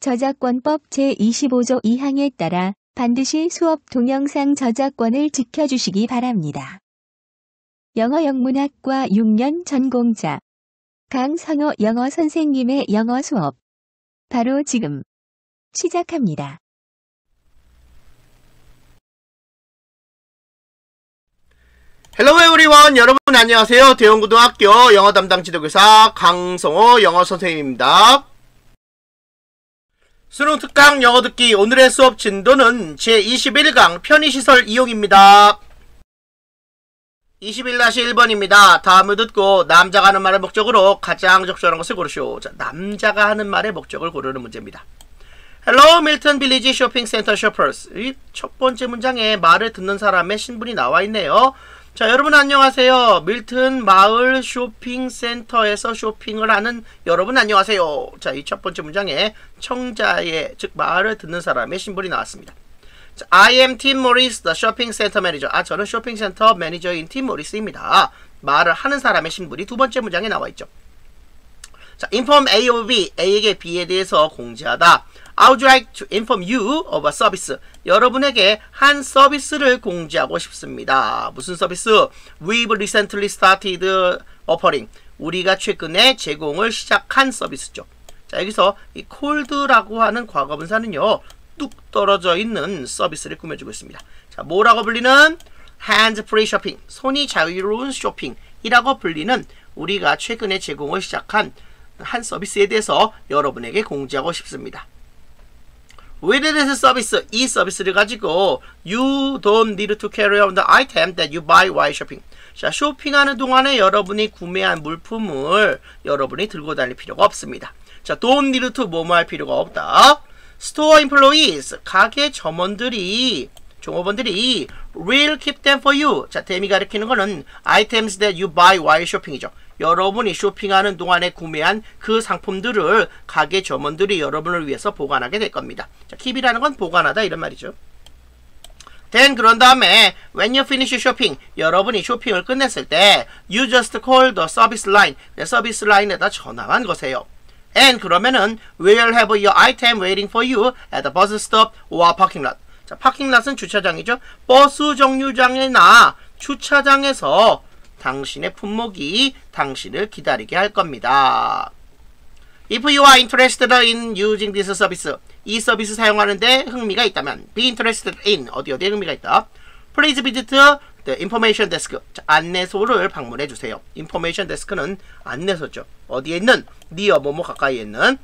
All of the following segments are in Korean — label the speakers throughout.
Speaker 1: 저작권법 제25조 2항에 따라 반드시 수업 동영상 저작권을 지켜주시기 바랍니다. 영어 영문학과 6년 전공자 강선호 영어 선생님의 영어 수업 바로 지금 시작합니다.
Speaker 2: Hello everyone 여러분 안녕하세요. 대원고등학교 영어 담당 지도교사 강성호 영어 선생님입니다. 수능 특강 영어 듣기 오늘의 수업 진도는 제21강 편의시설 이용입니다. 21-1번입니다. 다음을 듣고 남자가 하는 말의 목적으로 가장 적절한 것을 고르시오. 자, 남자가 하는 말의 목적을 고르는 문제입니다. Hello, Milton Village Shopping Center Shoppers. 이첫 번째 문장에 말을 듣는 사람의 신분이 나와 있네요. 자, 여러분 안녕하세요. 밀튼 마을 쇼핑센터에서 쇼핑을 하는 여러분 안녕하세요. 자, 이 첫 번째 문장에 청자의, 즉 말을 듣는 사람의 신분이 나왔습니다. 자, I am Tim Morris, the shopping center manager. 아, 저는 쇼핑센터 매니저인 팀 모리스입니다. 말을 하는 사람의 신분이 두 번째 문장에 나와 있죠. 자, inform A or B, A에게 B에 대해서 공지하다. Would like to inform you of a service. 여러분에게 한 서비스를 공지하고 싶습니다. 무슨 서비스? We've recently started offering. 우리가 최근에 제공을 시작한 서비스죠. 자, 여기서 이 cold라고 하는 과거분사는요. 뚝 떨어져 있는 서비스를 꾸며주고 있습니다. 자, 뭐라고 불리는? hands free shopping. 손이 자유로운 쇼핑이라고 불리는 우리가 최근에 제공을 시작한 한 서비스에 대해서 여러분에게 공지하고 싶습니다. This 서비스, 이 서비스를 가지고 you don't need to carry on the item that you buy while shopping. 자, 쇼핑하는 동안에 여러분이 구매한 물품을 여러분이 들고 다닐 필요가 없습니다. 자, don't need to 뭐뭐 할 필요가 없다. Store employees, 가게 점원들이 종업원들이 will keep them for you. 자, 댐이 가리키는 거는 items that you buy while shopping이죠. 여러분이 쇼핑하는 동안에 구매한 그 상품들을 가게 점원들이 여러분을 위해서 보관하게 될 겁니다. 자, keep이라는 건 보관하다 이런 말이죠. then 그런 다음에 when you finish shopping 여러분이 쇼핑을 끝냈을 때 you just call the service line 네, 서비스 라인에다 전화만 거세요. and 그러면은 we'll have your item waiting for you at the bus stop or parking lot. 자, 파킹 랏은 주차장이죠. 버스 정류장이나 주차장에서 당신의 품목이 당신을 기다리게 할 겁니다. If you are interested in using this service, 이 서비스 사용하는데 흥미가 있다면 be interested in 어디 어디에 흥미가 있다. Please visit information desk. 자, 안내소를 방문해 주세요. information desk는 안내소죠. 어디에 있는 near 뭐뭐 가까이에 있는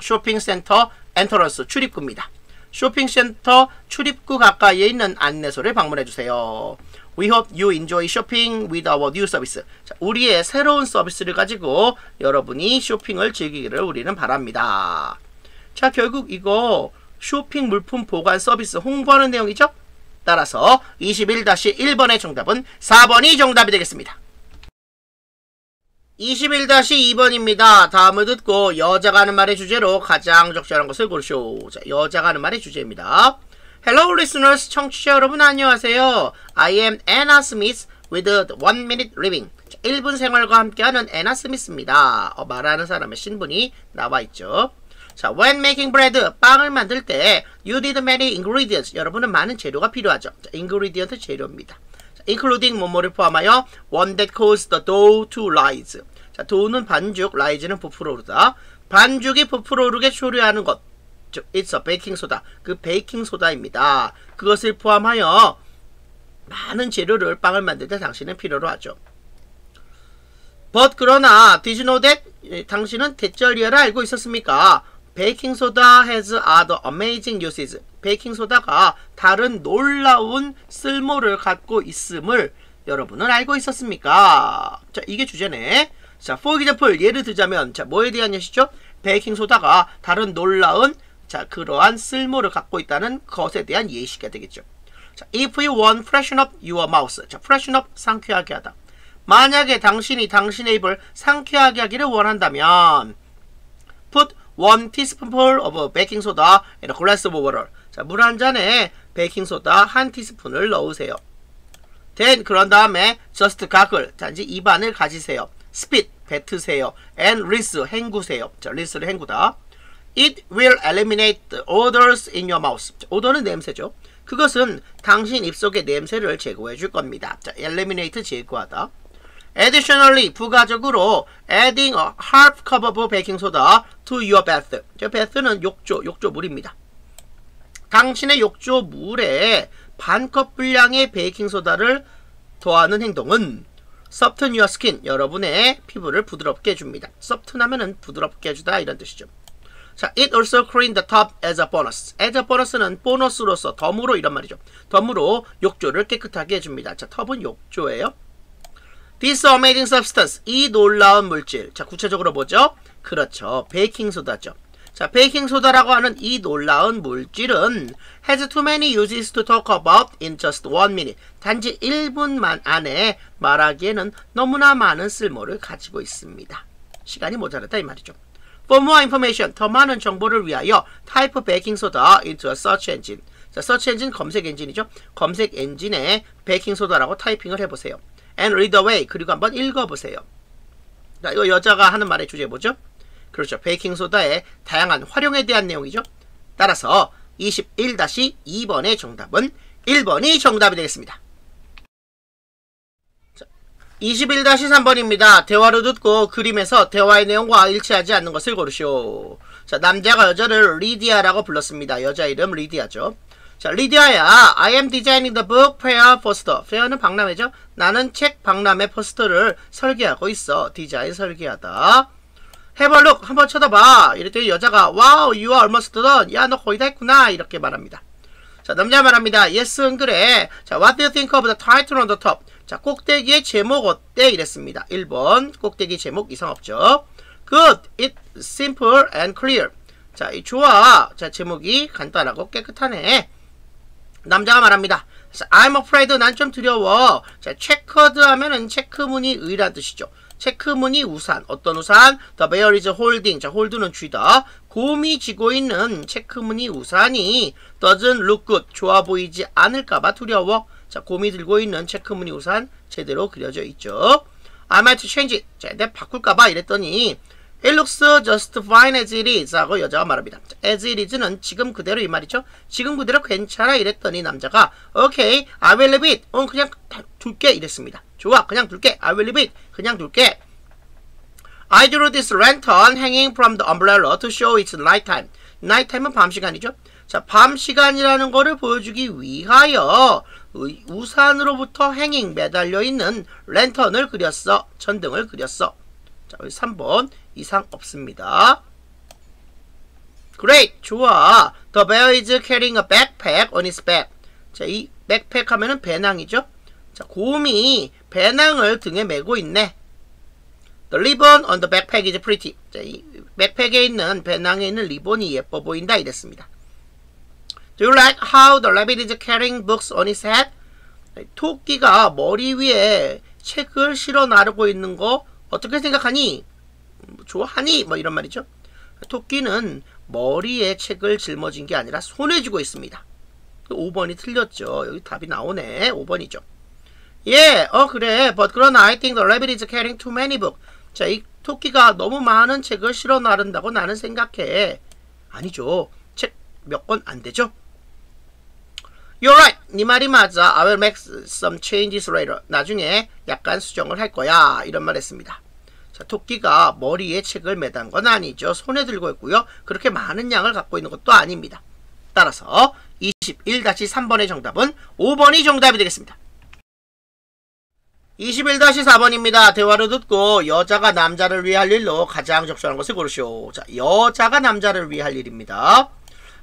Speaker 2: 쇼핑센터 entrance 출입구입니다. 쇼핑센터 출입구 가까이에 있는 안내소를 방문해 주세요. We hope you enjoy shopping with our new service. 자, 우리의 새로운 서비스를 가지고 여러분이 쇼핑을 즐기기를 우리는 바랍니다. 자, 결국 이거 쇼핑 물품 보관 서비스 홍보하는 내용이죠? 따라서 21-1번의 정답은 4번이 정답이 되겠습니다. 21-2번입니다. 다음을 듣고 여자가 하는 말의 주제로 가장 적절한 것을 고르시오. 자, 여자가 하는 말의 주제입니다. Hello listeners, 청취자 여러분 안녕하세요. I am Anna Smith with One Minute Living. 자, 1분 생활과 함께하는 애나 스미스입니다. 어, 말하는 사람의 신분이 나와 있죠. 자, when making bread, 빵을 만들 때 you need many ingredients. 여러분은 많은 재료가 필요하죠. 자, ingredient 재료입니다. 자, including 뭐뭐를 포함하여 one that causes the dough to rise. 자, 도우는 반죽, 라이즈는 부풀어 오르다. 반죽이 부풀어 오르게 조리하는 것. 즉, it's a baking soda. 그 베이킹 소다입니다. 그것을 포함하여 많은 재료를 빵을 만들 때 당신은 필요로 하죠. But 그러나 did you know that? 예, 당신은 대절리어를 알고 있었습니까? 베이킹 소다 has other amazing uses. 베이킹 소다가 다른 놀라운 쓸모를 갖고 있음을 여러분은 알고 있었습니까? 자, 이게 주제네. 자, for example, 예를 들자면, 자, 뭐에 대한 예시죠? 베이킹 소다가 다른 놀라운, 자, 그러한 쓸모를 갖고 있다는 것에 대한 예시가 되겠죠. 자, if you want freshen up your mouth. 자, freshen up, 상쾌하게 하다. 만약에 당신이 당신의 입을 상쾌하게 하기를 원한다면, put one teaspoonful of baking soda in a glass of water. 자, 물 한 잔에 베이킹 소다 한 티스푼을 넣으세요. then 그런 다음에 just gargle, 단지 입안을 가지세요. spit, 뱉으세요. and rinse, 헹구세요. 자, rinse를 헹구다. It will eliminate the odors in your mouth. 자, odor는 냄새죠. 그것은 당신 입속의 냄새를 제거해 줄 겁니다. 자, eliminate 제거하다. Additionally, 부가적으로 adding a half cup of baking soda to your bath. 저 bath는 욕조, 욕조 물입니다. 당신의 욕조 물에 반 컵 분량의 베이킹 소다를 더하는 행동은 soften your skin, 여러분의 피부를 부드럽게 해줍니다. soften 하면은 부드럽게 해주다 이런 뜻이죠. 자, it also clean the tub as a bonus. as a bonus는 보너스로서 덤으로 이런 말이죠. 덤으로 욕조를 깨끗하게 해줍니다. 자, 텁은 욕조예요. This amazing substance, 이 놀라운 물질. 자, 구체적으로 뭐죠? 그렇죠. 베이킹 소다죠. 자, 베이킹 소다라고 하는 이 놀라운 물질은 has too many uses to talk about in just one minute. 단지 1분만 안에 말하기에는 너무나 많은 쓸모를 가지고 있습니다. 시간이 모자랐다 이 말이죠. For more information, 더 많은 정보를 위하여 type baking soda into a search engine. 자, search engine 검색 엔진이죠. 검색 엔진에 베이킹 소다라고 타이핑을 해보세요. And read away. 그리고 한번 읽어보세요. 자, 이거 여자가 하는 말의 주제 뭐죠? 그렇죠. 베이킹 소다의 다양한 활용에 대한 내용이죠. 따라서 21-2번의 정답은 1번이 정답이 되겠습니다. 21-3번입니다. 대화를 듣고 그림에서 대화의 내용과 일치하지 않는 것을 고르시오. 자, 남자가 여자를 리디아라고 불렀습니다. 여자 이름 리디아죠. 자, 리디아야, I am designing the book fair poster. fair는 박람회죠. 나는 책 박람회 포스터를 설계하고 있어. 디자인 설계하다. Have a look. 한번 쳐다봐. 이랬더니 여자가 Wow, you are almost done. 야, 너 거의 다 했구나. 이렇게 말합니다. 자, 남자 말합니다. Yes, 은 그래. 자, What do you think of the title on the top? 자, 꼭대기의 제목 어때? 이랬습니다. 1번. 꼭대기 제목 이상 없죠. Good. It's simple and clear. 자, 이 좋아. 자, 제목이 간단하고 깨끗하네. 남자가 말합니다. I'm afraid 난 좀 두려워. 자, checkered 하면은 체크무늬 의란 뜻이죠. 체크무늬 우산. 어떤 우산? The bear is holding. 자, hold는 쥐다. 곰이 쥐고 있는 체크무늬 우산이 doesn't look good. 좋아 보이지 않을까봐 두려워. 자, 곰이 들고 있는 체크무늬 우산 제대로 그려져 있죠. I might change it. 자, 내가 바꿀까봐 이랬더니 It looks just fine as it is 하고 여자가 말합니다. as it is는 지금 그대로 이 말이죠. 지금 그대로 괜찮아 이랬더니 남자가 Okay, I will leave it. 어, 그냥 둘게 이랬습니다. 좋아, 그냥 둘게. I will leave it. 그냥 둘게. I drew this lantern hanging from the umbrella to show it's nighttime. nighttime은 밤 시간이죠. 자, 밤 시간이라는 거를 보여주기 위하여 우산으로부터 행잉 매달려 있는 랜턴을 그렸어. 천등을 그렸어. 자, 여기 3번 이상 없습니다. Great, 좋아. The bear is carrying a backpack on his back. 자, 이 백팩 하면은 배낭이죠. 자, 곰이 배낭을 등에 메고 있네. The ribbon on the backpack is pretty. 자, 이 백팩에 있는 배낭에 있는 리본이 예뻐 보인다 이랬습니다. Do you like how the rabbit is carrying books on his head? 토끼가 머리 위에 책을 실어 나르고 있는 거 어떻게 생각하니? 좋아하니? 뭐 이런 말이죠. 토끼는 머리에 책을 짊어진 게 아니라 손에 쥐고 있습니다. 5번이 틀렸죠. 여기 답이 나오네. 5번이죠. 예, 어 그래. But 그러나 I think the rabbit is carrying too many books. 자, 이 토끼가 너무 많은 책을 실어 나른다고 나는 생각해. 아니죠. 책 몇 권 안 되죠? You're right. 네 말이 맞아. I will make some changes later. 나중에 약간 수정을 할 거야. 이런 말 했습니다. 자, 토끼가 머리에 책을 매단 건 아니죠. 손에 들고 있고요. 그렇게 많은 양을 갖고 있는 것도 아닙니다. 따라서 21-3번의 정답은 5번이 정답이 되겠습니다. 21-4번입니다. 대화를 듣고 여자가 남자를 위해 할 일로 가장 적절한 것을 고르시오. 자, 여자가 남자를 위해 할 일입니다.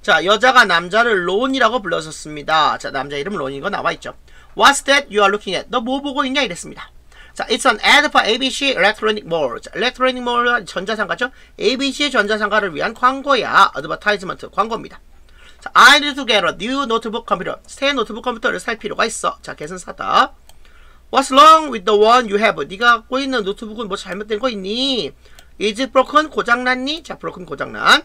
Speaker 2: 자, 여자가 남자를 론이라고 불렀었습니다. 자, 남자 이름 론인 거 나와 있죠. What's that you are looking at? 너 뭐 보고 있냐? 이랬습니다. 자, it's an ad for ABC Electronic Mall. 자, Electronic Mall 전자상가죠? ABC의 전자상가를 위한 광고야. Advertisement 광고입니다. 자, I need to get a new notebook computer. 새 노트북 컴퓨터를 살 필요가 있어. 자, 계산 사다. What's wrong with the one you have? 네가 갖고 있는 노트북은 뭐 잘못된 거 있니? Is it broken? 고장났니? 자, broken 고장난.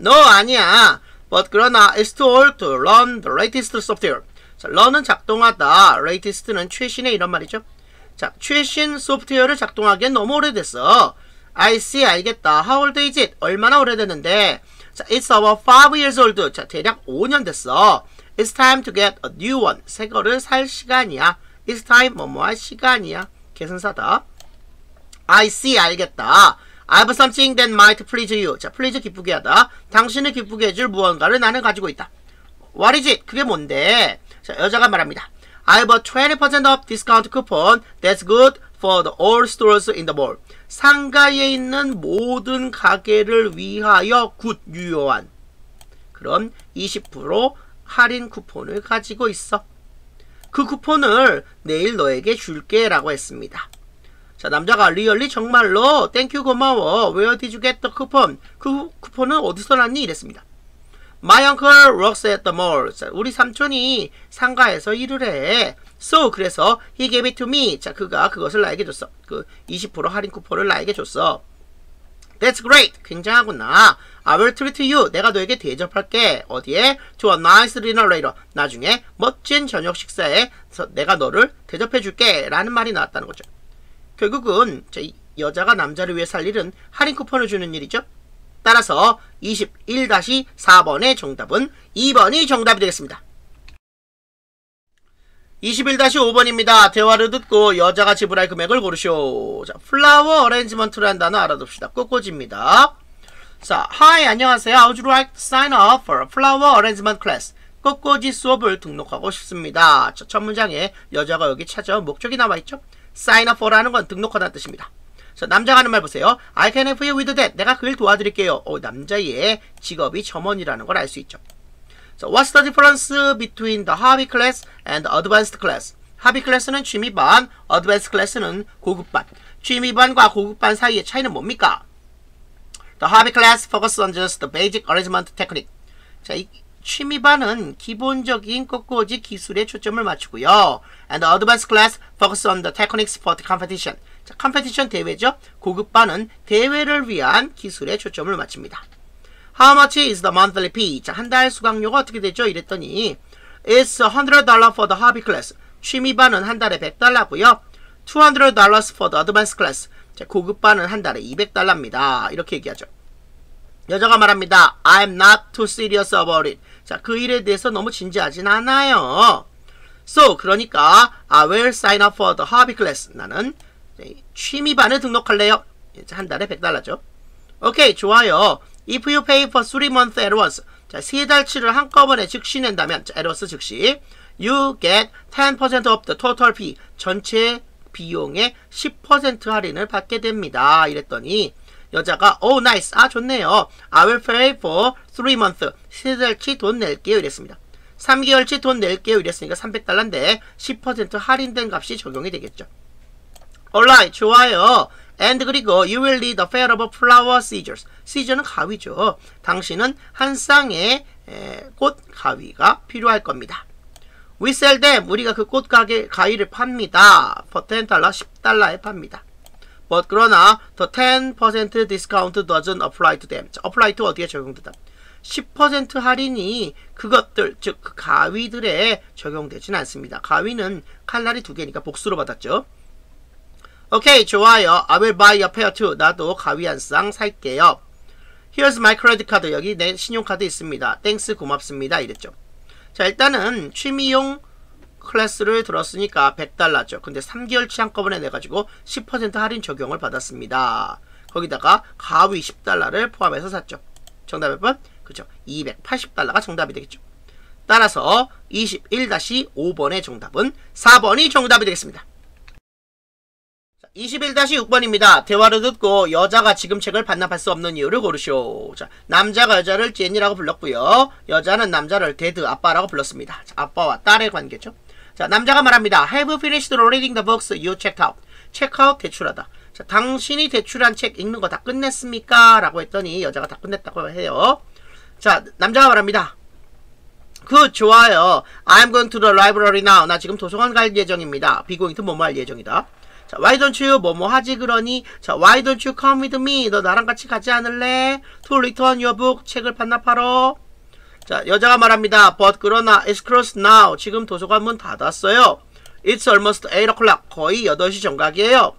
Speaker 2: No, 아니야. But 그러나 it's too old to run the latest software. 자, run은 작동하다. latest는 최신의 이런 말이죠. 자, 최신 소프트웨어를 작동하기엔 너무 오래됐어. I see, 알겠다. How old is it? 얼마나 오래됐는데? 자, it's about 5 years old. 자, 대략 5년 됐어. It's time to get a new one. 새 거를 살 시간이야. It's time, 뭐뭐 할 시간이야. 계산사다. I see, 알겠다. I have something that might please you. 자, please 기쁘게 하다. 당신을 기쁘게 해줄 무언가를 나는 가지고 있다. What is it? 그게 뭔데? 자, 여자가 말합니다. I have a 20% off discount coupon that's good for the all stores in the mall. 상가에 있는 모든 가게를 위하여 good 유효한 그런 20% 할인 쿠폰을 가지고 있어. 그 쿠폰을 내일 너에게 줄게 라고 했습니다. 자 남자가 really 정말로 thank you 고마워 Where did you get the coupon? 그 쿠폰은 어디서 났니? 이랬습니다. My uncle works at the mall. 자, 우리 삼촌이 상가에서 일을 해. So 그래서 he gave it to me. 자 그가 그것을 나에게 줬어. 그 20% 할인 쿠폰을 나에게 줬어. That's great. 굉장하구나. I will treat you. 내가 너에게 대접할게. 어디에? To a nice dinner later. 나중에 멋진 저녁 식사에 내가 너를 대접해줄게. 라는 말이 나왔다는 거죠. 결국은 여자가 남자를 위해 살 일은 할인 쿠폰을 주는 일이죠. 따라서 21-4번의 정답은 2번이 정답이 되겠습니다. 21-5번입니다. 대화를 듣고 여자가 지불할 금액을 고르시오. 자, flower arrangement라는 단어 알아둡시다. 꽃꽂이입니다. 자, Hi, 안녕하세요. I would like to sign up for flower arrangement class. 꽃꽂이 수업을 등록하고 싶습니다. 자, 첫 문장에 여자가 여기 찾아온 목적이 나와있죠? Sign up for라는 건 등록하다는 뜻입니다. 자, 남자가 하는 말 보세요. I can help you with that. 내가 그일 도와드릴게요. 어, 남자의 직업이 점원이라는 걸 알 수 있죠. So what's the difference between the hobby class and the advanced class? 하비 클래스는 취미반, 어드밴스 클래스는 고급반. 취미반과 고급반 사이의 차이는 뭡니까? The hobby class focuses on just the basic arrangement technique. 자, 이 취미반은 기본적인 꽃꽂이 기술에 초점을 맞추고요. And advanced class focuses on the techniques for the competition. 자, 컴페티션 대회죠. 고급반은 대회를 위한 기술에 초점을 맞춥니다. How much is the monthly fee? 자, 한 달 수강료가 어떻게 되죠? 이랬더니 It's $100 for the hobby class. 취미반은 한 달에 100달러고요. $200 for the advanced class. 자, 고급반은 한 달에 200달러입니다. 이렇게 얘기하죠. 여자가 말합니다. I'm not too serious about it. 자, 그 일에 대해서 너무 진지하진 않아요. So, 그러니까 I will sign up for the hobby class. 나는 취미반에 등록할래요. 한 달에 100달러죠. 오케이, 좋아요. If you pay for 3 month advance. 자, 세 달치를 한꺼번에 즉시 낸다면 자, advance 즉시 you get 10% of the total fee. 전체 비용의 10% 할인을 받게 됩니다. 이랬더니 여자가 oh nice. 아, 좋네요. I will pay for 3 months. 3달치 돈 낼게요 이랬습니다. 3개월치 돈 낼게요 이랬으니까 300달러인데 10% 할인된 값이 적용이 되겠죠. Alright, 좋아요. And 그리고 you will need a pair of flower scissors. scissor는 가위죠. 당신은 한 쌍의 에, 꽃 가위가 필요할 겁니다. We sell them. 우리가 그 꽃 가게 가위를 팝니다. For 10달러, 10달러에 팝니다. But 그러나 the 10% discount doesn't apply to them. apply to 어디에 적용된다? 10% 할인이 그것들 즉 그 가위들에 적용되진 않습니다. 가위는 칼날이 두 개니까 복수로 받았죠. 오케이 좋아요. I will buy a pair too. 나도 가위 한 쌍 살게요. Here's my credit card. 여기 내 신용카드 있습니다. Thanks 고맙습니다. 이랬죠. 자 일단은 취미용 클래스를 들었으니까 100달러죠. 근데 3개월치 한꺼번에 내가지고 10% 할인 적용을 받았습니다. 거기다가 가위 10달러를 포함해서 샀죠. 정답 몇 번? 그죠. 280달러가 정답이 되겠죠. 따라서 21-5번의 정답은 4번이 정답이 되겠습니다. 21-6번입니다. 대화를 듣고 여자가 지금 책을 반납할 수 없는 이유를 고르시오. 자, 남자가 여자를 제니라고 불렀고요. 여자는 남자를 Dad, 아빠라고 불렀습니다. 자, 아빠와 딸의 관계죠. 자, 남자가 말합니다. Have you finished reading the books you checked out? 체크아웃 대출하다. 자, 당신이 대출한 책 읽는 거 다 끝냈습니까? 라고 했더니 여자가 다 끝냈다고 해요. 자, 남자가 말합니다. 그 좋아요. I'm going to the library now. 나 지금 도서관 갈 예정입니다. be going to 뭐뭐 할 예정이다. 자, why don't you 뭐뭐 하지 그러니? 자, why don't you come with me? 너 나랑 같이 가지 않을래? To return your book. 책을 반납하러. 자, 여자가 말합니다. But 그러나 it's closed now. 지금 도서관 문 닫았어요. It's almost 8 o'clock. 거의 8시 정각이에요.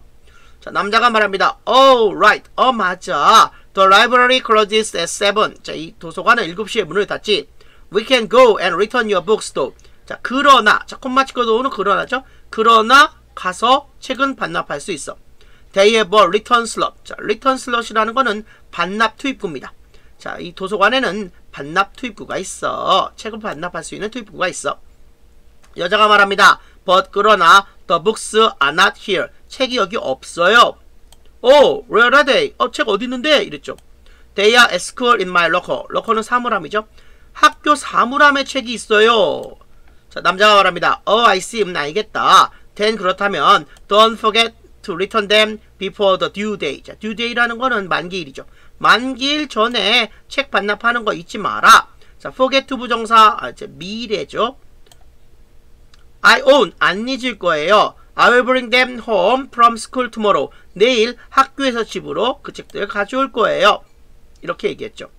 Speaker 2: 자, 남자가 말합니다. Oh, right. 어, 맞아. The library closes at 7. 자, 이 도서관은 7시에 문을 닫지. We can go and return your books though. 자, 그러나. 자, 콤마 찍고 도우는 그러나죠. 그러나 가서 책은 반납할 수 있어. They have a return slot. 자, return slot이라는 거는 반납 투입구입니다. 자, 이 도서관에는 반납 투입구가 있어. 책을 반납할 수 있는 투입구가 있어. 여자가 말합니다. But 그러나 the books are not here. 책이 여기 없어요. Oh, where are they? 어, 책 어디 있는데? 이랬죠. They are at school in my locker. locher는 사물함이죠. 학교 사물함에 책이 있어요. 자, 남자가 말합니다. Oh, I see. 음, 알겠다. Then 그렇다면 don't forget to return them before the due day. 자, due day라는 거는 만기일이죠. 만기일 전에 책 반납하는 거 잊지 마라. 자, forget to 부정사 아, 이제 미래죠. I own 안 잊을 거예요. I will bring them home from school tomorrow. 내일 학교에서 집으로 그 책들을 가져올 거예요. 이렇게 얘기했죠.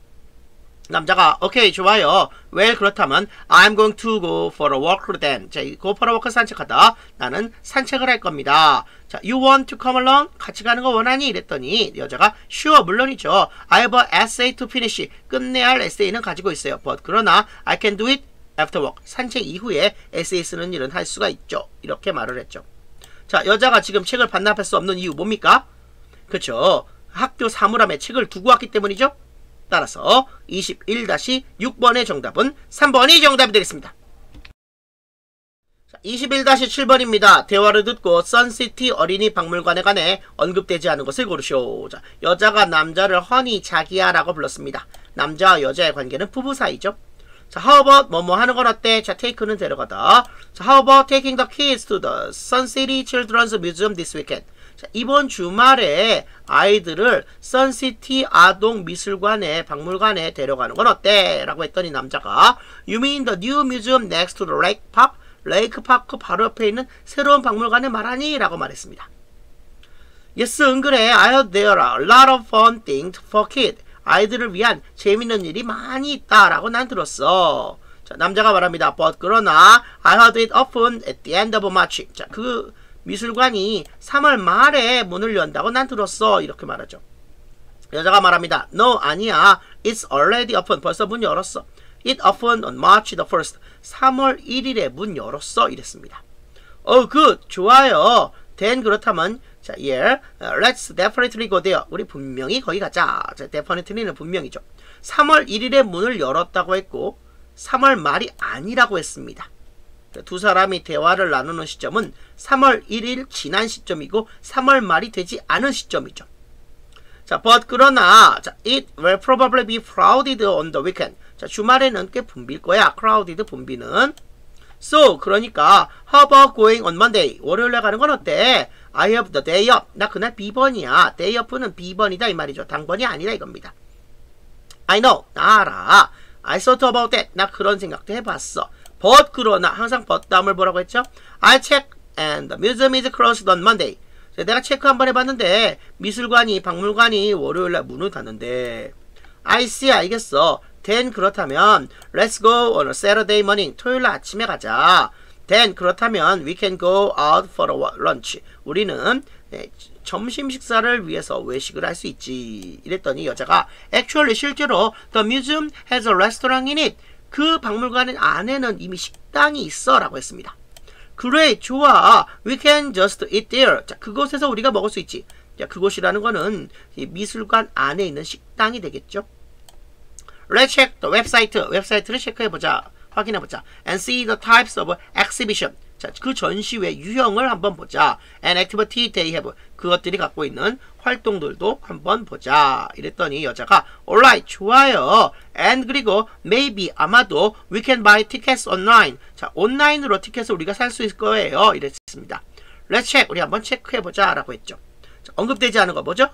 Speaker 2: 남자가 오케이 좋아요. well 그렇다면 I'm going to go for a walk then. 자, go for a walk 산책하다. 나는 산책을 할 겁니다. 자, you want to come along? 같이 가는 거 원하니? 이랬더니 여자가 sure 물론이죠. I have a essay to finish. 끝내야 할 에세이는 가지고 있어요. but 그러나 I can do it after work. 산책 이후에 에세이 쓰는 일은 할 수가 있죠. 이렇게 말을 했죠. 자, 여자가 지금 책을 반납할 수 없는 이유 뭡니까? 그렇죠. 학교 사물함에 책을 두고 왔기 때문이죠. 따라서 21-6번의 정답은 3번이 정답이 되겠습니다. 21-7번입니다. 대화를 듣고 선시티 어린이 박물관에 관해 언급되지 않은 것을 고르시오. 자, 여자가 남자를 허니 자기야라고 불렀습니다. 남자와 여자의 관계는 부부 사이죠. 자, how about 뭐뭐 하는 건 어때? 자, take는 데려가다. 자, how about taking the kids to the Sun City Children's Museum this weekend? 자, 이번 주말에 아이들을 선시티 아동 미술관에 박물관에 데려가는 건 어때? 라고 했더니 남자가 You mean the new museum next to the lake park? 레이크 파크 바로 옆에 있는 새로운 박물관을 말하니? 라고 말했습니다. Yes, 응 그래. I heard there are a lot of fun things for kids. 아이들을 위한 재밌는 일이 많이 있다라고 난 들었어. 자, 남자가 말합니다. But 그러나 I heard it often at the end of March. 자, 그 미술관이 3월 말에 문을 연다고 난 들었어. 이렇게 말하죠. 여자가 말합니다. No, 아니야. It's already open. 벌써 문 열었어. It opened on March the 1st. 3월 1일에 문 열었어. 이랬습니다. Oh, good. 좋아요. then 그렇다면 자, yeah. Let's definitely go there. 우리 분명히 거기 가자. 자, definitely는 분명이죠. 3월 1일에 문을 열었다고 했고 3월 말이 아니라고 했습니다. 두 사람이 대화를 나누는 시점은 3월 1일 지난 시점이고 3월 말이 되지 않은 시점이죠. 자, but 그러나 자, it will probably be crowded on the weekend. 자, 주말에는 꽤 붐빌 거야. crowded 붐비는. So, 그러니까 how about going on Monday? 월요일에 가는 건 어때? I have the day off. 나 그날 B번이야. day off는 B번이다 이 말이죠. 당번이 아니다 이겁니다. I know. 나 알아. I thought about that. 나 그런 생각도 해봤어. but 그러나 항상 but 다음을 뭐라고 했죠? I check and the museum is closed on Monday. 내가 체크 한번 해봤는데 미술관이 박물관이 월요일날 문을 닫는데 I see 알겠어. then 그렇다면 let's go on a Saturday morning. 토요일 아침에 가자. Then 그렇다면 we can go out for a lunch. 우리는 네, 점심 식사를 위해서 외식을 할 수 있지. 이랬더니 여자가 actually 실제로 the museum has a restaurant in it. 그 박물관 안에는 이미 식당이 있어 라고 했습니다. 그래 좋아 we can just eat there 자 그곳에서 우리가 먹을 수 있지 자 그곳이라는 거는 미술관 안에 있는 식당이 되겠죠 Let's check the website 웹사이트를 체크해 보자 확인해보자 and see the types of exhibition 자, 그 전시회 유형을 한번 보자. and activity they have. 그것들이 갖고 있는 활동들도 한번 보자. 이랬더니 여자가 alright, 좋아요. and 그리고 maybe 아마도 we can buy tickets online. 자, 온라인으로 티켓을 우리가 살 수 있을 거예요. 이랬습니다. let's check. 우리 한번 체크해보자. 라고 했죠. 자, 언급되지 않은 거 뭐죠?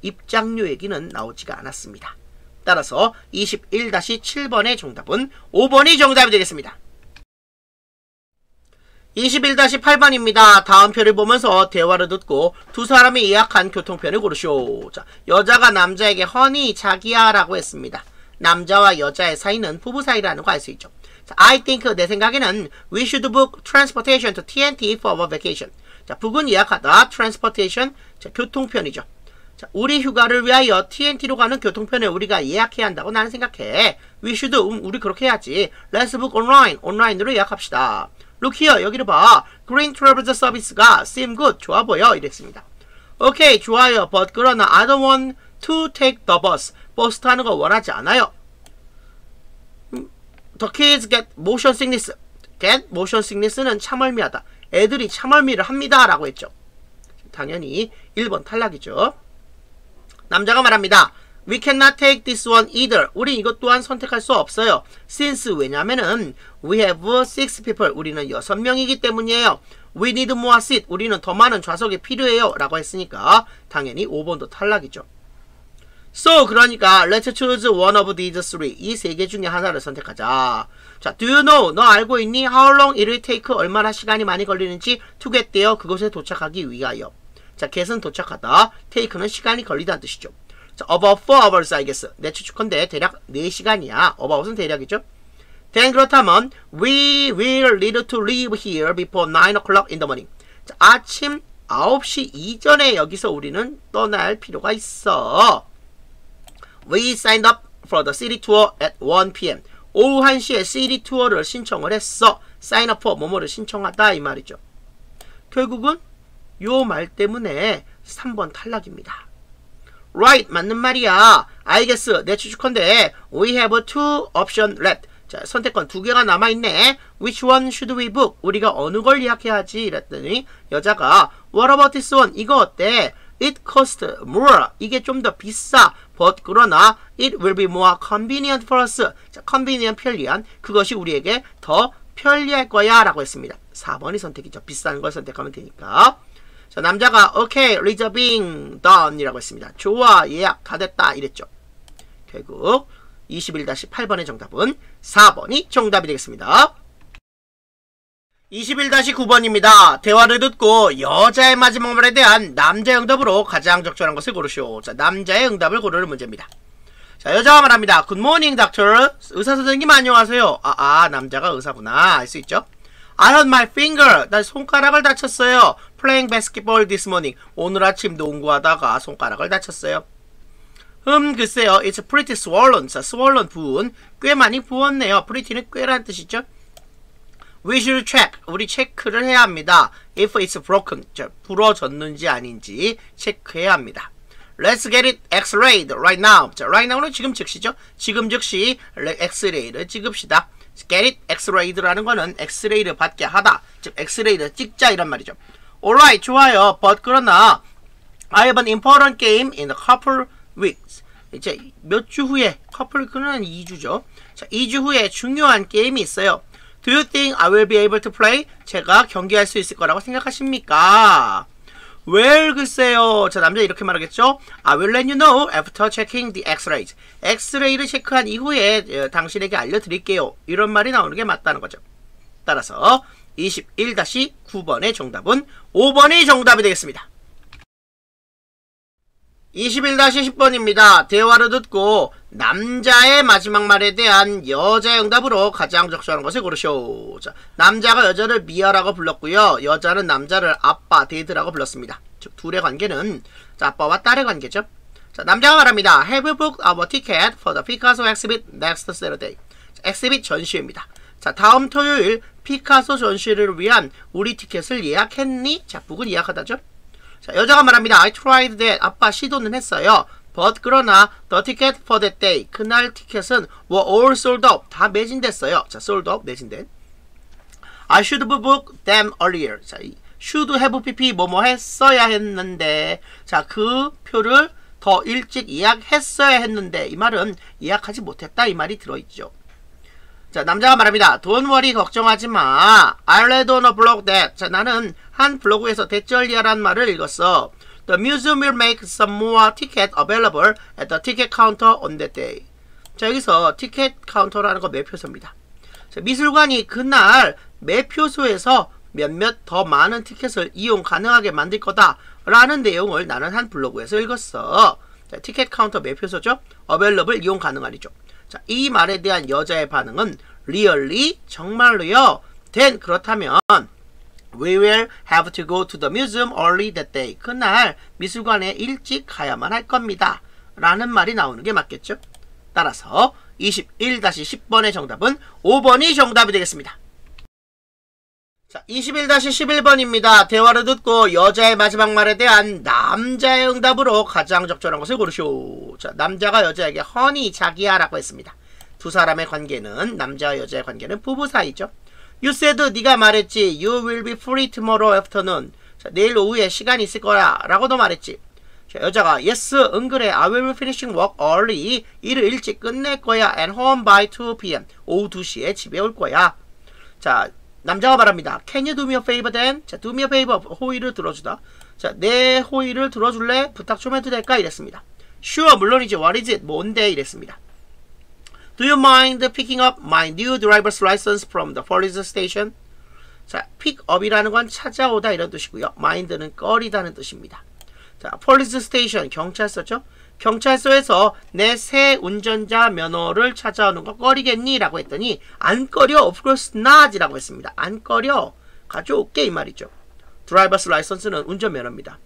Speaker 2: 입장료 얘기는 나오지가 않았습니다. 따라서 21-7번의 정답은 5번이 정답이 되겠습니다. 21-8번입니다. 다음 표를 보면서 대화를 듣고 두 사람이 예약한 교통편을 고르시오. 자, 여자가 남자에게 허니 자기야 라고 했습니다. 남자와 여자의 사이는 부부 사이라는 거 알 수 있죠. 자, I think 내 생각에는 we should book transportation to TNT for our vacation. 자, 북은 예약하다. transportation. 자, 교통편이죠. 자, 우리 휴가를 위하여 TNT로 가는 교통편을 우리가 예약해야 한다고 나는 생각해. We should. 음, 우리 그렇게 해야지. Let's book online. 온라인으로 예약합시다. Look here. 여기를 봐. Green Travelers 서비스가 seem good. 좋아 보여. 이랬습니다. 오케이. 좋아요. But 그러나 I don't want to take the bus. 버스 타는 거 원하지 않아요. 음, The kids get motion sickness. get motion sickness는 참얼미하다. 애들이 참얼미를 합니다. 라고 했죠. 당연히 1번 탈락이죠. 남자가 말합니다. We cannot take this one either. 우리 이것 또한 선택할 수 없어요. Since 왜냐면은 we have six people. 우리는 여섯 명이기 때문이에요. We need more seat. 우리는 더 많은 좌석이 필요해요. 라고 했으니까 당연히 5번도 탈락이죠. So 그러니까 let's choose one of these three. 이 세 개 중에 하나를 선택하자. 자, do you know? 너 알고 있니? How long it will take? 얼마나 시간이 많이 걸리는지 to get there. 그곳에 도착하기 위하여. 자, get은 도착하다. take는 시간이 걸리다는 뜻이죠. 자, about 4 hours I guess. 내 추측컨대 대략 4시간이야. about은 대략이죠. then 그렇다면 we will need to leave here before 9 o'clock in the morning. 자, 아침 9시 이전에 여기서 우리는 떠날 필요가 있어. We signed up for the city tour at 1 p.m. 오후 1시에 city 투어를 신청을 했어. sign up for 뭐뭐를 신청하다 이 말이죠. 결국은 요 말 때문에 3번 탈락입니다. Right 맞는 말이야. I guess 내 추측컨대 we have two option left. 자 선택권 두 개가 남아 있네. Which one should we book? 우리가 어느 걸 예약해야 하지? 이랬더니 여자가 What about this one? 이거 어때? It cost more. 이게 좀 더 비싸. But 그러나 it will be more convenient for us. 자, convenient 편리한 그것이 우리에게 더 편리할 거야 라고 했습니다. 4번이 선택이죠. 비싼 걸 선택하면 되니까. 자, 남자가 okay, reserving done 이라고 했습니다. 좋아, 예약 다 됐다 이랬죠. 결국 21-8번의 정답은 4번이 정답이 되겠습니다. 21-9번입니다. 대화를 듣고 여자의 마지막 말에 대한 남자의 응답으로 가장 적절한 것을 고르시오. 자, 남자의 응답을 고르는 문제입니다. 자, 여자가 말합니다. 굿모닝 닥터. 의사 선생님 안녕하세요. 아, 아, 남자가 의사구나. 알 수 있죠? I hurt my finger. 나 손가락을 다쳤어요. Playing basketball this morning. 오늘 아침 농구하다가 손가락을 다쳤어요. 음, 글쎄요. It's pretty swollen. 자, swollen 부은 꽤 많이 부었네요. pretty는 꽤란 뜻이죠. We should check. 우리 체크를 해야 합니다. If it's broken. 자, 부러졌는지 아닌지 체크해야 합니다. Let's get it x-rayed right now. 자, right now는 지금 즉시죠. 지금 즉시 x-ray를 찍읍시다. get it x-rayed라는 거는 x-ray를 받게 하다. 즉 x-ray를 찍자 이란 말이죠. Alright, 좋아요. But 그러나 I have an important game in a couple weeks. 이제 몇 주 후에 커플 그는 2주죠. 자, 2주 후에 중요한 게임이 있어요. Do you think I will be able to play? 제가 경기할 수 있을 거라고 생각하십니까? Well, 글쎄요. 자, 남자 이렇게 말하겠죠? I will let you know after checking the x-rays. x-ray를 체크한 이후에 어, 당신에게 알려드릴게요. 이런 말이 나오는 게 맞다는 거죠. 따라서 21-9번의 정답은 5번이 정답이 되겠습니다. 21-10번입니다. 대화를 듣고 남자의 마지막 말에 대한 여자의 응답으로 가장 적절한 것을 고르시오. 자, 남자가 여자를 미아라고 불렀고요. 여자는 남자를 아빠, Dad라고 불렀습니다. 즉 둘의 관계는 자, 아빠와 딸의 관계죠. 자, 남자가 말합니다. Have you booked our ticket for the Picasso exhibit next Saturday? 자, exhibit 전시회입니다. 자, 다음 토요일 피카소 전시를 위한 우리 티켓을 예약했니? 자, 북은 예약하다죠. 자, 여자가 말합니다. I tried that. 아빠 시도는 했어요. But 그러나 the ticket for that day. 그날 티켓은 were all sold up. 다 매진됐어요. 자, sold up 매진된. I should booked them earlier. 자, 이 should have pp 뭐뭐 했어야 했는데 자, 그 표를 더 일찍 예약했어야 했는데 이 말은 예약하지 못했다 이 말이 들어있죠. 자, 남자가 말합니다. Don't worry, 걱정하지 마. I read on a blog that. 자, 나는 한 블로그에서 that절 이하란 말을 읽었어. The museum will make some more ticket available at the ticket counter on that day. 자, 여기서 티켓 카운터라는 거 매표소입니다. 자, 미술관이 그날 매표소에서 몇몇 더 많은 티켓을 이용 가능하게 만들 거다. 라는 내용을 나는 한 블로그에서 읽었어. 자, 티켓 카운터 매표소죠? available 이용 가능한이죠. 자, 이 말에 대한 여자의 반응은 really 정말로요. then 그렇다면 We will have to go to the museum early that day. 그날 미술관에 일찍 가야만 할 겁니다. 라는 말이 나오는 게 맞겠죠? 따라서 21-10번의 정답은 5번이 정답이 되겠습니다. 자, 21-11번입니다. 대화를 듣고 여자의 마지막 말에 대한 남자의 응답으로 가장 적절한 것을 고르시오. 자, 남자가 여자에게 honey 자기야 라고 했습니다. 두 사람의 관계는 남자와 여자의 관계는 부부 사이죠. You said 네가 말했지. You will be free tomorrow afternoon. 자, 내일 오후에 시간이 있을 거야 라고도 말했지. 자, 여자가 yes 응 그래 I will be finishing work early 일을 일찍 끝낼 거야 and home by 2pm 오후 2시에 집에 올 거야. 자 남자가 말합니다. Can you do me a favor then? 자, do me a favor. 호의를 들어주다. 자, 내 호의를 들어줄래? 부탁 좀 해도 될까? 이랬습니다. Sure, 물론이지. What is it? 뭔데? 이랬습니다. Do you mind picking up my new driver's license from the police station? 자, pick up이라는 건 찾아오다 이런 뜻이고요. mind는 꺼리다는 뜻입니다. 자, police station 경찰서죠. 경찰서에서 내 새 운전자 면허를 찾아오는 거 꺼리겠니? 라고 했더니 안 꺼려 of course not 이라고 했습니다. 안 꺼려 가져올게 이 말이죠. driver's license는 운전면허입니다.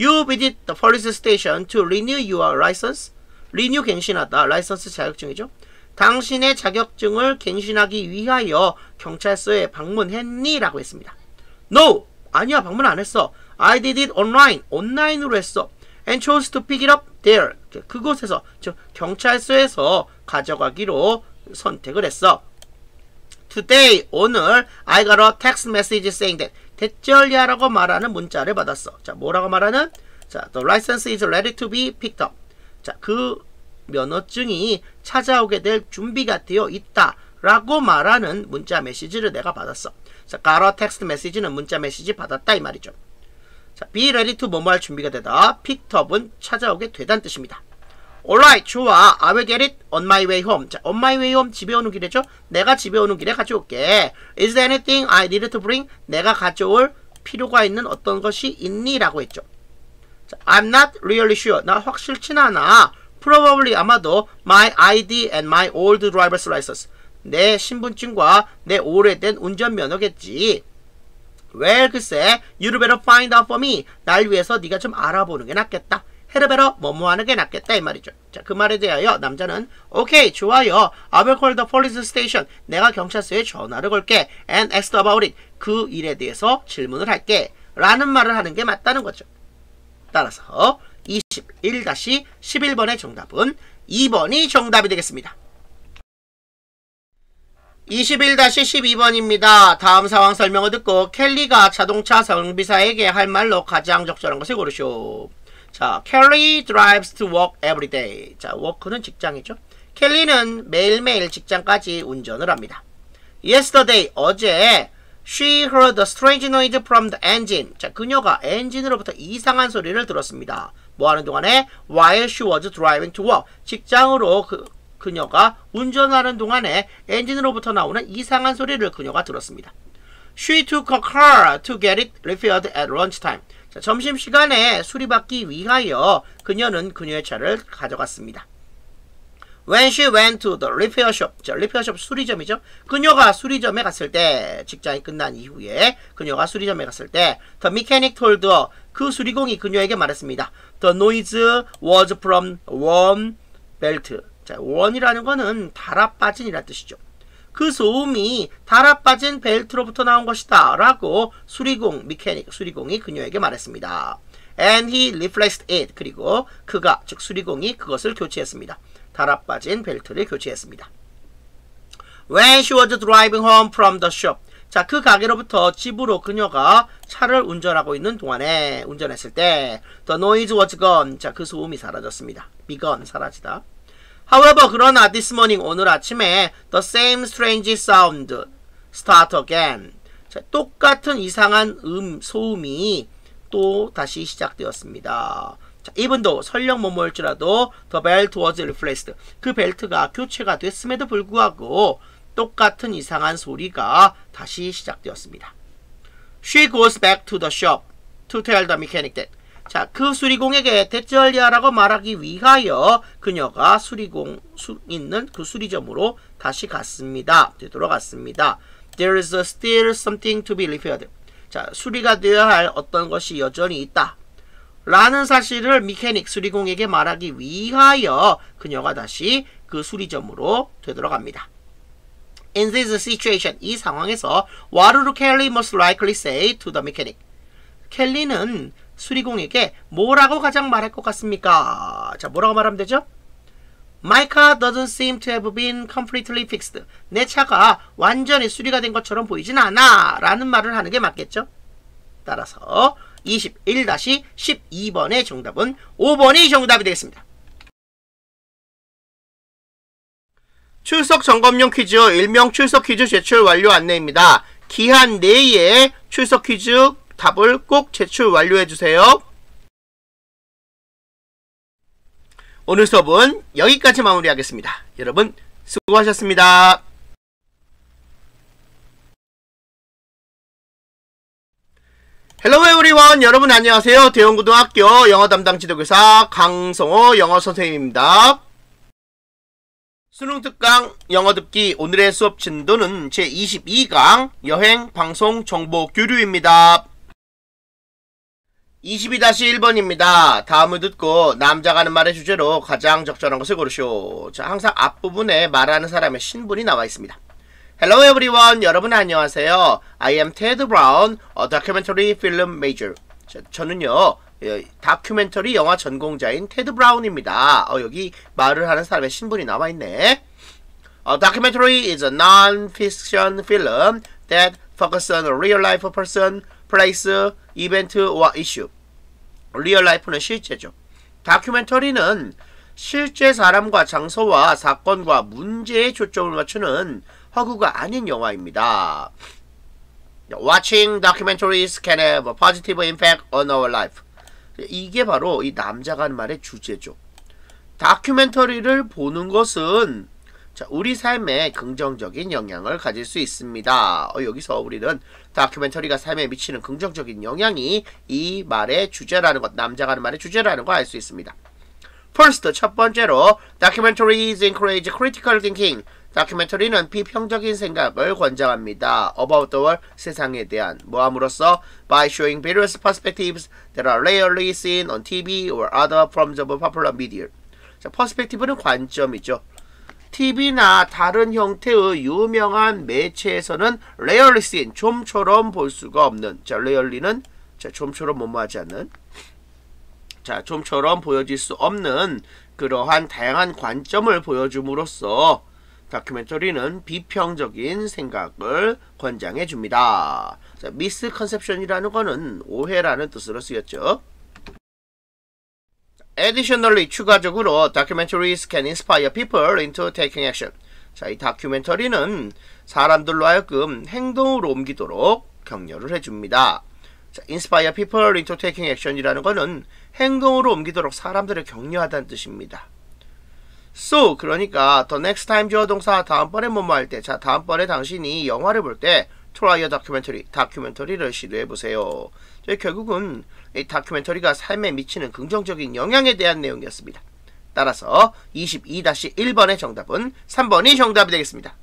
Speaker 2: You visit the police station to renew your license. renew 갱신하다. 라이선스 자격증이죠. 당신의 자격증을 갱신하기 위하여 경찰서에 방문했니? 라고 했습니다. No! 아니야 방문 안 했어. I did it online. 온라인으로 했어. And chose to pick it up there. 그곳에서 즉 경찰서에서 가져가기로 선택을 했어. Today 오늘 I got a text message saying that 대절야라고 말하는 문자를 받았어. 자 뭐라고 말하는? 자 the license is ready to be picked up. 자 그 면허증이 찾아오게 될 준비가 되어 있다 라고 말하는 문자 메시지를 내가 받았어. 자 got a text message는 문자 메시지 받았다 이 말이죠. 자, be ready to 뭐뭐 할 준비가 되다. picked up은 찾아오게 되다는 뜻입니다. alright, 좋아. I will get it on my way home. 자, on my way home 집에 오는 길이죠. 내가 집에 오는 길에 가져올게. Is there anything I need to bring? 내가 가져올 필요가 있는 어떤 것이 있니? 라고 했죠. 자, I'm not really sure. 나 확실치 않아. Probably 아마도 my ID and my old driver's license. 내 신분증과 내 오래된 운전면허겠지. Well 글쎄 you better find out for me. 날 위해서 네가 좀 알아보는 게 낫겠다. Better 뭐뭐 하는 게 낫겠다 이 말이죠. 자 그 말에 대하여 남자는 오케이 좋아요. I will call the police station. 내가 경찰서에 전화를 걸게. And ask about it. 그 일에 대해서 질문을 할게. 라는 말을 하는 게 맞다는 거죠. 따라서 21-11번의 정답은 2번이 정답이 되겠습니다 21-12번입니다. 다음 상황 설명을 듣고 켈리가 자동차 정비사에게 할 말로 가장 적절한 것을 고르시오. 자, 켈리 drives to work every day. 자, 워크는 직장이죠. 켈리는 매일매일 직장까지 운전을 합니다. Yesterday, 어제 She heard a strange noise from the engine. 자, 그녀가 엔진으로부터 이상한 소리를 들었습니다. 뭐 하는 동안에? While she was driving to work. 직장으로 그, 그녀가 운전하는 동안에 엔진으로부터 나오는 이상한 소리를 그녀가 들었습니다. She took a car to get it repaired at lunchtime. 자, 점심시간에 수리받기 위하여 그녀는 그녀의 차를 가져갔습니다. When she went to the repair shop, 자, repair shop 수리점이죠. 그녀가 수리점에 갔을 때, 직장이 끝난 이후에 그녀가 수리점에 갔을 때, the mechanic told her, 그 수리공이 그녀에게 말했습니다. The noise was from one belt. 자, 원이라는 거는 달아 빠진이라는 뜻이죠. 그 소음이 달아 빠진 벨트로부터 나온 것이다. 라고 수리공, 미케닉, 수리공이 그녀에게 말했습니다. And he replaced it. 그리고 그가, 즉 수리공이 그것을 교체했습니다. 달아 빠진 벨트를 교체했습니다. When she was driving home from the shop. 자, 그 가게로부터 집으로 그녀가 차를 운전하고 있는 동안에 운전했을 때 The noise was gone. 자, 그 소음이 사라졌습니다. be gone, 사라지다. However, 그러나 this morning 오늘 아침에 the same strange sound start again. 자, 똑같은 이상한 음 소음이 또 다시 시작되었습니다. 자, though 설령 뭐뭐일지라도 the belt was replaced. 그 벨트가 교체가 됐음에도 불구하고 똑같은 이상한 소리가 다시 시작되었습니다. She goes back to the shop to tell the mechanic that 자, 그 수리공에게 대절리아라고 말하기 위하여 그녀가 수리공 수, 있는 그 수리점으로 다시 갔습니다. 되돌아갔습니다. There is still something to be repaired. 자, 수리가 되어야 할 어떤 것이 여전히 있다. 라는 사실을 미케닉 수리공에게 말하기 위하여 그녀가 다시 그 수리점으로 되돌아갑니다. In this situation, 이 상황에서 What would Kelly most likely say to the mechanic? 켈리는 수리공에게 뭐라고 가장 말할 것 같습니까? 자, 뭐라고 말하면 되죠? My car doesn't seem to have been completely fixed. 내 차가 완전히 수리가 된 것처럼 보이진 않아. 라는 말을 하는 게 맞겠죠? 따라서 21-12번의 정답은 5번이 정답이 되겠습니다. 출석 점검용 퀴즈 일명 출석 퀴즈 제출 완료 안내입니다. 기한 내에 출석 퀴즈 답을 꼭 제출 완료해 주세요. 오늘 수업은 여기까지 마무리하겠습니다. 여러분 수고하셨습니다. Hello everyone 여러분 안녕하세요. 대원고등학교 영어 담당 지도교사 강성호 영어 선생님입니다. 수능 특강 영어 듣기 오늘의 수업 진도는 제22강 여행 방송 정보 교류입니다. 22-1번입니다. 다음을 듣고 남자가 하는 말의 주제로 가장 적절한 것을 고르시오. 자, 항상 앞부분에 말하는 사람의 신분이 나와 있습니다. Hello everyone. 여러분 안녕하세요. I am Ted Brown, a documentary film major. 자, 저는요, 예, 다큐멘터리 영화 전공자인 테드 브라운입니다. 어, 여기 말을 하는 사람의 신분이 나와 있네. A documentary is a non-fiction film that focuses on a real-life person, place, event, or issue. real life는 실제죠. 다큐멘터리는 실제 사람과 장소와 사건과 문제에 초점을 맞추는 허구가 아닌 영화입니다. Watching documentaries can have a positive impact on our life. 이게 바로 이 남자가 하는 말의 주제죠. 다큐멘터리를 보는 것은 자, 우리 삶에 긍정적인 영향을 가질 수 있습니다. 어, 여기서 우리는 다큐멘터리가 삶에 미치는 긍정적인 영향이 이 말의 주제라는 것, 남자가 하는 말의 주제라는 걸 알 수 있습니다. First, 첫 번째로, documentaries encourage critical thinking. 다큐멘터리는 비평적인 생각을 권장합니다. About the world, 세상에 대한 뭐함으로써 by showing various perspectives that are rarely seen on TV or other forms of popular media. 자, 퍼스펙티브는 관점이죠. TV나 다른 형태의 유명한 매체에서는 seen, 좀처럼 볼 수가 없는 자, rarely는 자, 좀처럼 뭐뭐하지 않는 자, 좀처럼 보여질 수 없는 그러한 다양한 관점을 보여줌으로써 다큐멘터리는 비평적인 생각을 권장해 줍니다. 자, 미스컨셉션이라는 거는 오해라는 뜻으로 쓰였죠. Additionally, 추가적으로 documentaries can inspire people into taking action. 자, 이 다큐멘터리는 사람들로 하여금 행동으로 옮기도록 격려를 해줍니다. 자, inspire people into taking action이라는 거는 행동으로 옮기도록 사람들을 격려하다는 뜻입니다. So, 그러니까 the next time 주어 동사 다음번에 뭐뭐 할 때, 자, 다음번에 당신이 영화를 볼 때 try a documentary, 다큐멘터리를 시도해 보세요. 결국은 이 다큐멘터리가 삶에 미치는 긍정적인 영향에 대한 내용이었습니다. 따라서 22-1번의 정답은 3번이 정답이 되겠습니다.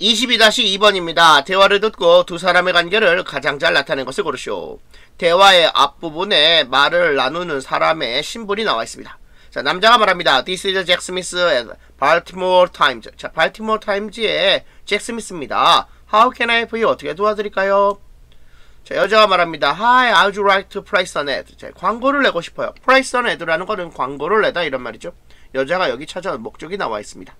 Speaker 2: 22-2번입니다. 대화를 듣고 두 사람의 관계를 가장 잘 나타낸 것을 고르시오. 대화의 앞부분에 말을 나누는 사람의 신분이 나와 있습니다. 자, 남자가 말합니다. This is Jack Smith at Baltimore Times. 자, 발티모어 타임즈의 잭 스미스입니다. How can I help you? 어떻게 도와드릴까요? 자, 여자가 말합니다. Hi, I'd like to price an ad. 자, 광고를 내고 싶어요. price an ad라는 거는 광고를 내다 이런 말이죠. 여자가 여기 찾아온 목적이 나와 있습니다.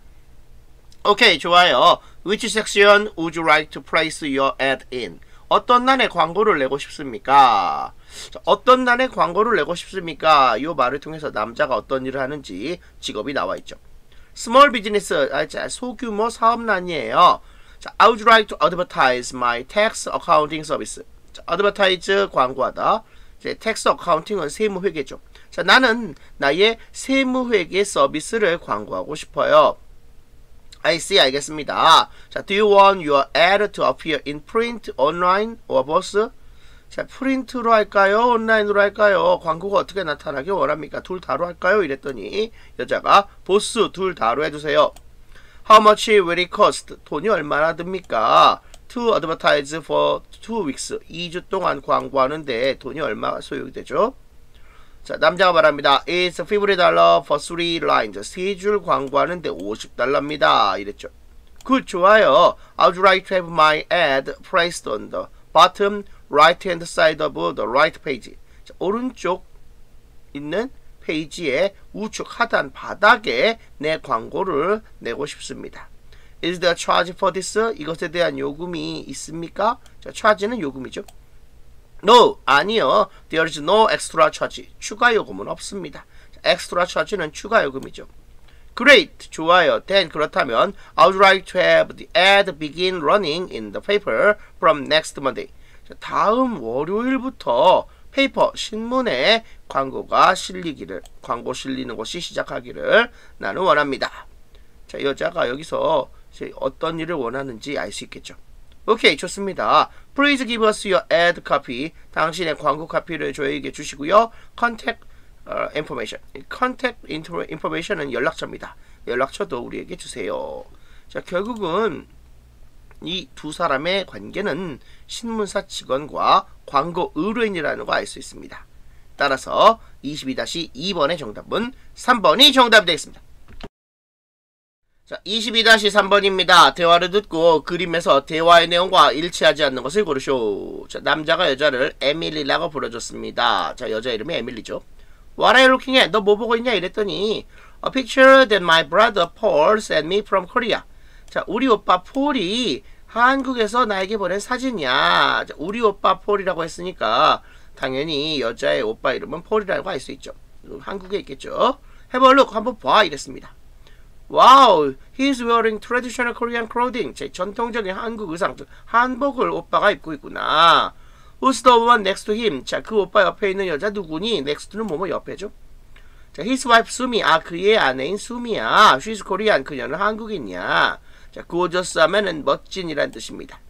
Speaker 2: 오케이, 좋아요. Which section would you like to price your ad in? 어떤 난에 광고를 내고 싶습니까? 자, 어떤 난에 광고를 내고 싶습니까? 이 말을 통해서 남자가 어떤 일을 하는지 직업이 나와 있죠. Small business, 아, 자, 소규모 사업난이에요. 자, I would like to advertise my tax accounting service. 자, advertise 광고하다. 이제 tax accounting은 세무 회계죠. 자, 나는 나의 세무 회계 서비스를 광고하고 싶어요. I see, 알겠습니다. 자, do you want your ad to appear in print, online, or both? 자, 프린트로 할까요? 온라인으로 할까요? 광고가 어떻게 나타나길 원합니까? 둘 다로 할까요? 이랬더니 여자가 보스 둘 다로 해주세요. How much will it cost? 돈이 얼마나 듭니까? To advertise for two weeks. 2주 동안 광고하는데 돈이 얼마 소요이 되죠? 자, 남자가 말합니다. It's $50 for three lines. 세줄 광고하는데 50달러입니다. 이랬죠. 굿, 좋아요. I'd like to have my ad placed on the bottom right hand side of the right page. 자, 오른쪽 있는 페이지의 우측 하단 바닥에 내 광고를 내고 싶습니다. Is there charge for this? 이것에 대한 요금이 있습니까? 자, charge는 요금이죠. No, 아니요. There is no extra charge. 추가 요금은 없습니다. extra charge는 추가 요금이죠. Great, 좋아요. Then 그렇다면 I would like to have the ad begin running in the paper from next Monday. 자, 다음 월요일부터 paper 신문에 광고가 실리기를 광고 실리는 것이 시작하기를 나는 원합니다. 자 여자가 여기서 어떤 일을 원하는지 알 수 있겠죠. 오케이 좋습니다. Please give us your ad copy. 당신의 광고 카피를 저에게 주시고요. Contact uh, information. Contact information은 연락처입니다. 연락처도 우리에게 주세요. 자 결국은 이 두 사람의 관계는 신문사 직원과 광고 의뢰인이라는 거 알 수 있습니다. 따라서 22-2번의 정답은 3번이 정답이 되겠습니다. 자, 22-3번입니다. 대화를 듣고 그림에서 대화의 내용과 일치하지 않는 것을 고르쇼. 자, 남자가 여자를 에밀리라고 불러줬습니다. 자, 여자 이름이 에밀리죠. What are you looking at? 너 뭐 보고 있냐? 이랬더니 A picture that my brother Paul sent me from Korea. 자, 우리 오빠 폴이 한국에서 나에게 보낸 사진이야. 자, 우리 오빠 폴이라고 했으니까 당연히 여자의 오빠 이름은 폴이라고 할 수 있죠. 한국에 있겠죠. Look. 한번 봐. 이랬습니다. wow, he's wearing traditional Korean clothing. 자 전통적인 한국 의상, 한복을 오빠가 입고 있구나. Who's the one next to him? 자, 그 오빠 옆에 있는 여자 누구니? next는 뭐뭐 옆에죠? 자, his wife 수미. 아, 그의 아내인 수미야. She's Korean. 그녀는 한국인이야. 자, gorgeous 하면은 멋진이란 뜻입니다.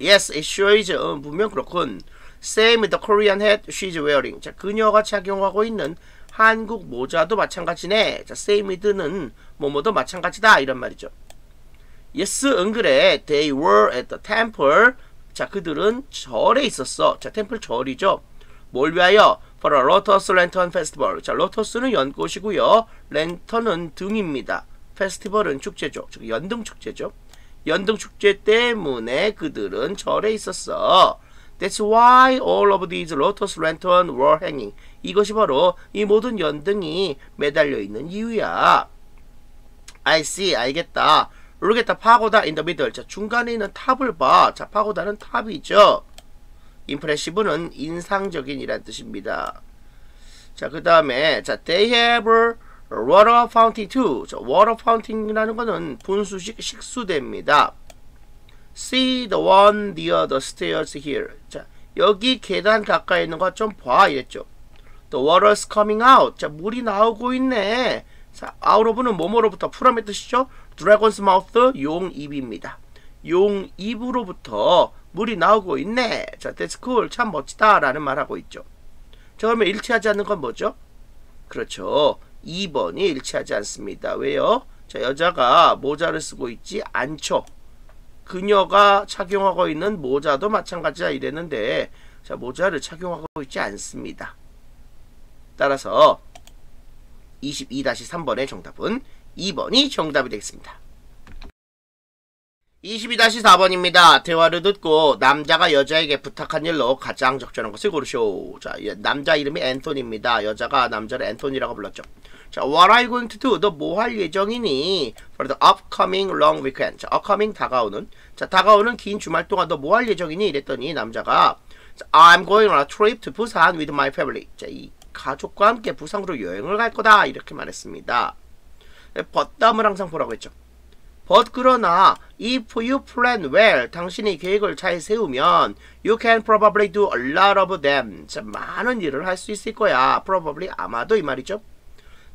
Speaker 2: Yes, it sure is. 어, 분명 그렇군. Same with the Korean hat she's wearing. 자, 그녀가 착용하고 있는 한국 모자도 마찬가지네. 자, same with는 뭐뭐도 마찬가지다. 이런 말이죠. Yes, 응 그래. They were at the temple. 자, 그들은 절에 있었어. 자, 템플 절이죠. 뭘 위하여? For a Lotus Lantern Festival. 자, 로터스는 연꽃이고요. 랜턴은 등입니다. 페스티벌은 축제죠. 즉 연등 축제죠. 연등 축제 때문에 그들은 절에 있었어. That's why all of these lotus lantern were hanging. 이것이 바로 이 모든 연등이 매달려 있는 이유야. I see, 알겠다. 모르겠다, 파고다 in the middle. 자, 중간에 있는 탑을 봐. 자, 파고다는 탑이죠. impressive는 인상적인이란 뜻입니다. 자, 그 다음에, 자, they have water fountain too. 자, water fountain이라는 거는 분수식 식수대입니다. See the one near the stairs here. 자, 여기 계단 가까이 있는 거 좀 봐. 이랬죠. The water's coming out. 자, 물이 나오고 있네. 자, out of는 뭐뭐로부터 프롬의 뜻이죠. Dragon's mouth, 용 입입니다. 용 입으로부터 물이 나오고 있네. 자, that's cool. 참 멋지다. 라는 말하고 있죠. 자, 그러면 일치하지 않는 건 뭐죠? 그렇죠. 2번이 일치하지 않습니다. 왜요? 자, 여자가 모자를 쓰고 있지 않죠. 그녀가 착용하고 있는 모자도 마찬가지야 이랬는데 자 모자를 착용하고 있지 않습니다. 따라서 22-3번의 정답은 2번이 정답이 되겠습니다. 22-4번입니다. 대화를 듣고 남자가 여자에게 부탁한 일로 가장 적절한 것을 고르쇼. 자, 남자 이름이 앤토니입니다. 여자가 남자를 앤토니라고 불렀죠. 자, what are you going to do? 너 뭐 할 예정이니? For the upcoming long weekend. 자, upcoming 다가오는. 자, 다가오는 긴 주말 동안 너 뭐 할 예정이니? 이랬더니 남자가 I'm going on a trip to Busan with my family. 자, 이 가족과 함께 부산으로 여행을 갈 거다. 이렇게 말했습니다. 벗담을 항상 보라고 했죠. But 그러나 if you plan well, 당신이 계획을 잘 세우면 you can probably do a lot of them. 자, 많은 일을 할 수 있을 거야. probably 아마도 이 말이죠.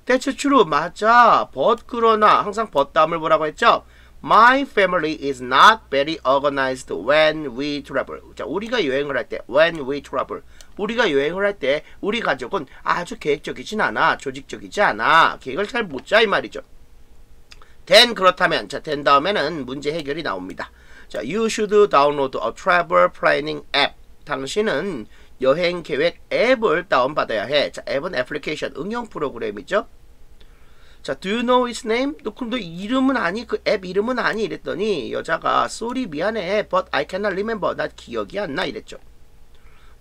Speaker 2: That's true. 맞아. But 그러나 항상 다음을 뭐라고 했죠? My family is not very organized when we travel. 자, 우리가 여행을 할 때 when we travel. 우리가 여행을 할 때 우리 가족은 아주 계획적이진 않아. 조직적이지 않아. 계획을 잘 못 짜 이 말이죠. 된 그렇다면 자, 된 다음에는 문제 해결이 나옵니다. 자, you should download a travel planning app. 당신은 여행 계획 앱을 다운받아야 해. 자, 앱은 애플리케이션 응용 프로그램이죠. 자, do you know its name? 너 그럼 너 이름은 아니? 그 앱 이름은 아니? 이랬더니 여자가 sorry 미안해. but I cannot remember. 나 기억이 안 나. 이랬죠.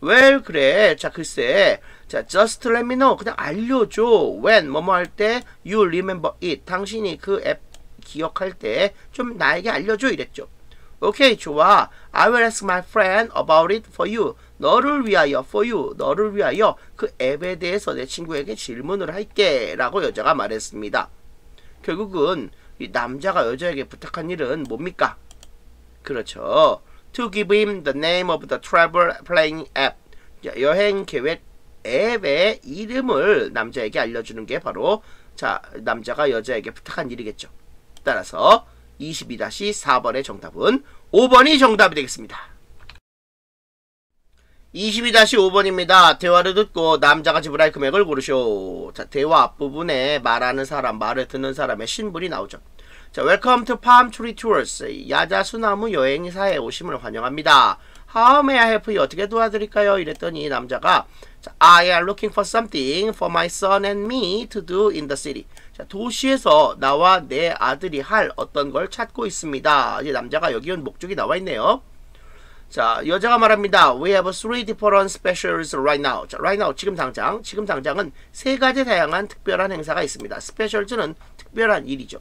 Speaker 2: Well 그래. 자, 글쎄. 자, just let me know. 그냥 알려줘. when 뭐뭐 할 때 you remember it. 당신이 그 앱 기억할 때 좀 나에게 알려줘. 이랬죠. 오케이, 좋아. I will ask my friend about it for you. 너를 위하여, for you. 너를 위하여 그 앱에 대해서 내 친구에게 질문을 할게. 라고 여자가 말했습니다. 결국은 이 남자가 여자에게 부탁한 일은 뭡니까? 그렇죠. To give him the name of the travel planning app. 여행 계획 앱의 이름을 남자에게 알려주는 게 바로 자 남자가 여자에게 부탁한 일이겠죠. 따라서 22-4번의 정답은 5번이 정답이 되겠습니다. 22-5번입니다. 대화를 듣고 남자가 지불할 금액을 고르쇼. 자, 대화 앞부분에 말하는 사람, 말을 듣는 사람의 신분이 나오죠. 자, Welcome to Palm Tree Tours. 야자수나무 여행사에 오심을 환영합니다. How may I help you? 어떻게 도와드릴까요? 이랬더니 남자가 자, I am looking for something for my son and me to do in the city. 자, 도시에서 나와 내 아들이 할 어떤 걸 찾고 있습니다. 이제 남자가 여기 온 목적이 나와 있네요. 자, 여자가 말합니다. We have three different specials right now. 자, right now, 지금 당장. 지금 당장은 세 가지 다양한 특별한 행사가 있습니다. 스페셜즈는 특별한 일이죠.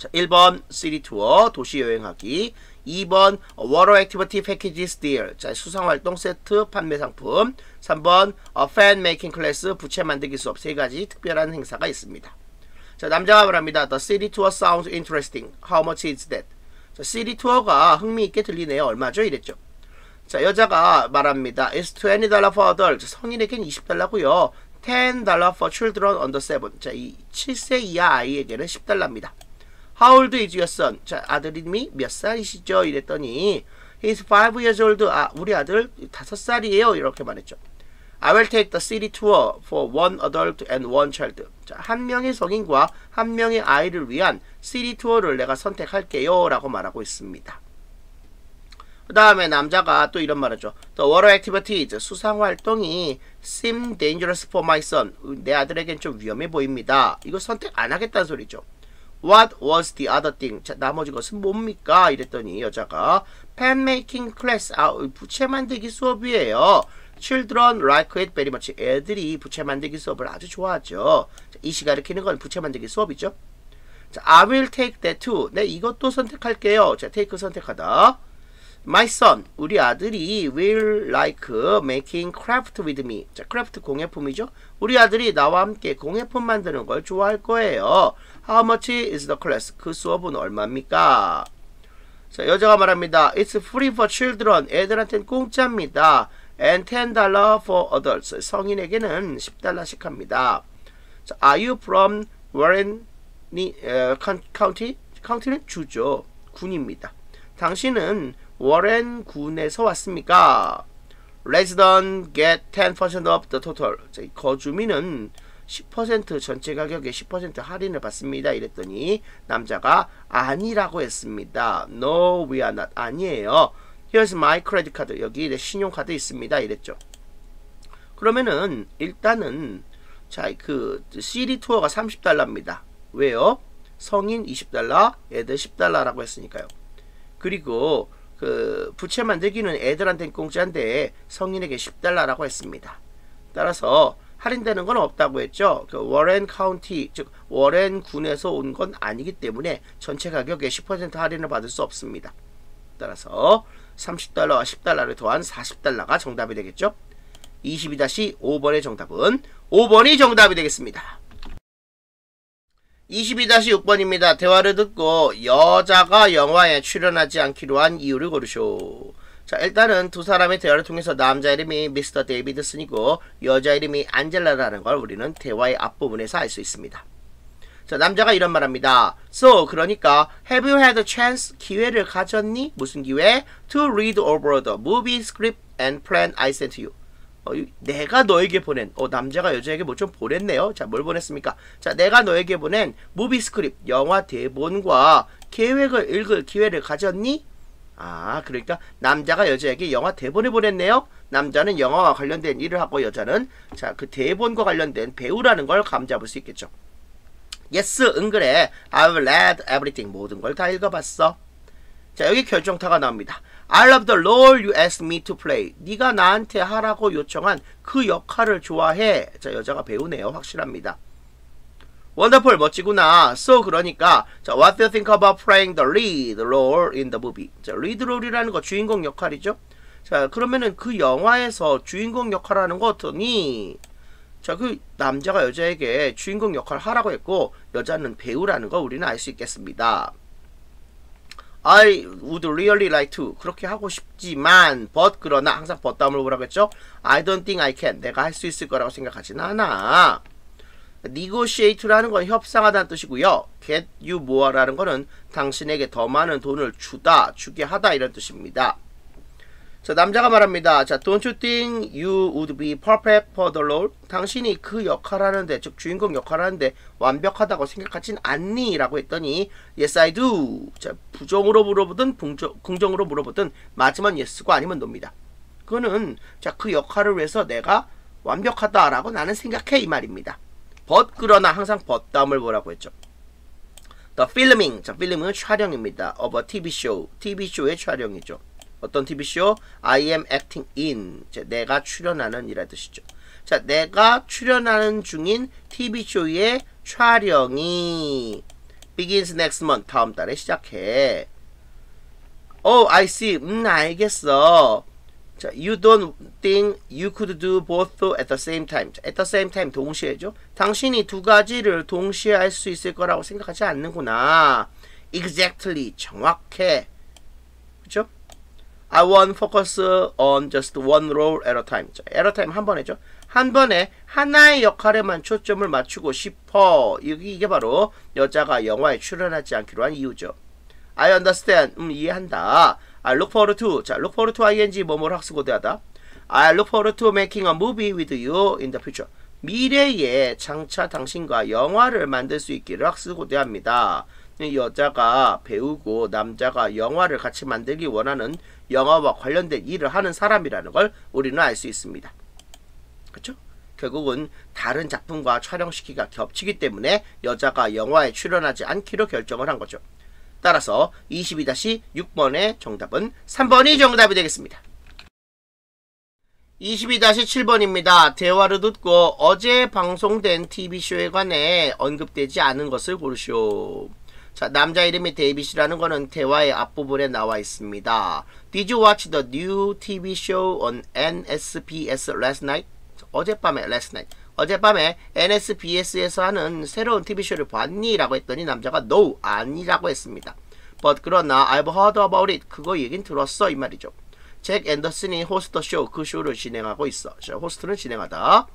Speaker 2: 자, 1번 city tour, 도시 여행하기. 2번 Water Activity Packages Deal. 자, 수상활동 세트 판매 상품. 3번 Fan Making Class 부채 만들기 수업. 세 가지 특별한 행사가 있습니다. 자, 남자가 말합니다. The city tour sounds interesting. How much is that? 자, city tour가 흥미있게 들리네요. 얼마죠? 이랬죠. 자, 여자가 말합니다. It's $20 for adults. 성인에겐 20달러고요. $10 for children under 7. 자, 이 7세 이하 아이에게는 10달러입니다. How old is your son? 자, 아들님이 몇 살이시죠? 이랬더니 He's 5 years old. 아, 우리 아들 5살이에요. 이렇게 말했죠. I will take the city tour for one adult and one child. 자, 한 명의 성인과 한 명의 아이를 위한 시티 투어를 내가 선택할게요. 라고 말하고 있습니다. 그 다음에 남자가 또 이런 말하죠. The water activities, 수상활동이 seem dangerous for my son. 내 아들에겐 좀 위험해 보입니다. 이거 선택 안 하겠다는 소리죠. What was the other thing? 자, 나머지 것은 뭡니까? 이랬더니 여자가 pen making class, 아, 부채 만들기 수업이에요. Children like it very much. 애들이 부채 만들기 수업을 아주 좋아하죠. 자, 이 시간에 키는 건 부채 만들기 수업이죠. 자, I will take that too. 네, 이것도 선택할게요. 자, take 선택하다. My son, 우리 아들이 will like making craft with me. 자, craft 공예품이죠. 우리 아들이 나와 함께 공예품 만드는 걸 좋아할 거예요. How much is the class? 그 수업은 얼마입니까? 자, 여자가 말합니다. It's free for children. 애들한테는 공짜입니다. And $10 for adults. 성인에게는 10달러씩 합니다. 자, Are you from Warren uh, County? 카운티는 주죠. 군입니다. 당신은 워렌 군에서 왔습니까? Resident get 10% of the total. 자, 거주민은 10% 전체 가격의 10% 할인을 받습니다. 이랬더니 남자가 아니라고 했습니다. No, we are not. 아니에요. Here's my credit card. 여기 내 신용카드 있습니다. 이랬죠. 그러면은 일단은 자그 CD 투어가 30달러입니다. 왜요? 성인 20달러, 애들 10달러라고 했으니까요. 그리고 그 부채 만들기는 애들한테는 공짜인데 성인에게 10달러라고 했습니다. 따라서 할인되는 건 없다고 했죠. 그 워렌 카운티 즉 워렌 군에서 온 건 아니기 때문에 전체 가격의 10% 할인을 받을 수 없습니다. 따라서 30달러와 10달러를 더한 40달러가 정답이 되겠죠. 22-5번의 정답은 5번이 정답이 되겠습니다. 22-6번입니다. 대화를 듣고 여자가 영화에 출연하지 않기로 한 이유를 고르쇼. 자, 일단은 두 사람의 대화를 통해서 남자 이름이 미스터 데이비드슨이고 여자 이름이 안젤라라는 걸 우리는 대화의 앞부분에서 알 수 있습니다. 자, 남자가 이런 말합니다. So, 그러니까 have you had a chance? 기회를 가졌니? 무슨 기회? To read over the movie script and plan I sent you. 어, 내가 너에게 보낸 어, 남자가 여자에게 뭐 좀 보냈네요. 자, 뭘 보냈습니까? 자, 내가 너에게 보낸 movie script 영화 대본과 계획을 읽을 기회를 가졌니? 아, 그러니까 남자가 여자에게 영화 대본을 보냈네요. 남자는 영화와 관련된 일을 하고 여자는 자, 그 대본과 관련된 배우라는 걸 감잡을 수 있겠죠. yes, 응 그래. I've read everything. 모든 걸 다 읽어봤어. 자, 여기 결정타가 나옵니다. I love the role you asked me to play. 네가 나한테 하라고 요청한 그 역할을 좋아해. 자, 여자가 배우네요. 확실합니다. 원더풀 멋지구나. So 그러니까 자, what do you think about playing the lead role in the movie? 자, lead role이라는 거 주인공 역할이죠. 자, 그러면은 그 영화에서 주인공 역할하는 거 어떠니? 자, 그 남자가 여자에게 주인공 역할을 하라고 했고 여자는 배우라는 거 우리는 알 수 있겠습니다. I would really like to 그렇게 하고 싶지만 but 그러나 항상 but 다음을 보라고 했죠. I don't think I can 내가 할 수 있을 거라고 생각하지는 않아. negotiate라는 건 협상하다는 뜻이고요. get you more라는 거는 당신에게 더 많은 돈을 주다, 주게 하다 이런 뜻입니다. 자, 남자가 말합니다. 자, don't you think you would be perfect for the role? 당신이 그 역할 하는데, 즉 주인공 역할 하는데 완벽하다고 생각하진 않니? 라고 했더니 yes I do. 자, 부정으로 물어보든 긍정, 긍정으로 물어보든 맞으면 yes고 아니면 no입니다. 그거는 자, 그 역할을 위해서 내가 완벽하다라고 나는 생각해 이 말입니다. but 그러나 항상 but 다음을 뭐라고 했죠? The filming, 자, film은 촬영입니다. of a TV show, TV 쇼의 촬영이죠. 어떤 TV쇼? I am acting in. 자, 내가 출연하는 이라 뜻이죠. 자, 내가 출연하는 중인 TV쇼의 촬영이 begins next month. 다음 달에 시작해. Oh, I see. 음, 알겠어. 자, you don't think you could do both at the same time. 자, at the same time 동시에죠. 당신이 두 가지를 동시에 할 수 있을 거라고 생각하지 않는구나. Exactly. 정확해. 그죠? I want focus on just one role at a time. 자, at a time 한 번에죠. 한 번에 하나의 역할에만 초점을 맞추고 싶어. 이게 바로 여자가 영화에 출연하지 않기로 한 이유죠. I understand. 음, 이해한다. I look forward to. 자, look forward to ing 뭐뭐를 학습고대하다. I look forward to making a movie with you in the future. 미래에 장차 당신과 영화를 만들 수 있기를 학습고대합니다. 여자가 배우고 남자가 영화를 같이 만들기 원하는 영화와 관련된 일을 하는 사람이라는 걸 우리는 알 수 있습니다. 그렇죠? 결국은 다른 작품과 촬영시키기가 겹치기 때문에 여자가 영화에 출연하지 않기로 결정을 한 거죠. 따라서 22-6번의 정답은 3번이 정답이 되겠습니다. 22-7번입니다. 대화를 듣고 어제 방송된 TV쇼에 관해 언급되지 않은 것을 고르시오. 자, 남자 이름이 데이빗이라는 거는 대화의 앞부분에 나와 있습니다. Did you watch the new TV show on NSBS last night? 어젯밤에 last night. 어젯밤에 NSBS에서 하는 새로운 TV쇼를 봤니? 라고 했더니 남자가 no, 아니라고 했습니다. But 그러나 I've heard about it. 그거 얘긴 들었어. 이 말이죠. 잭 앤더슨이 host show, 그 쇼를 진행하고 있어. 자, host는 진행하다.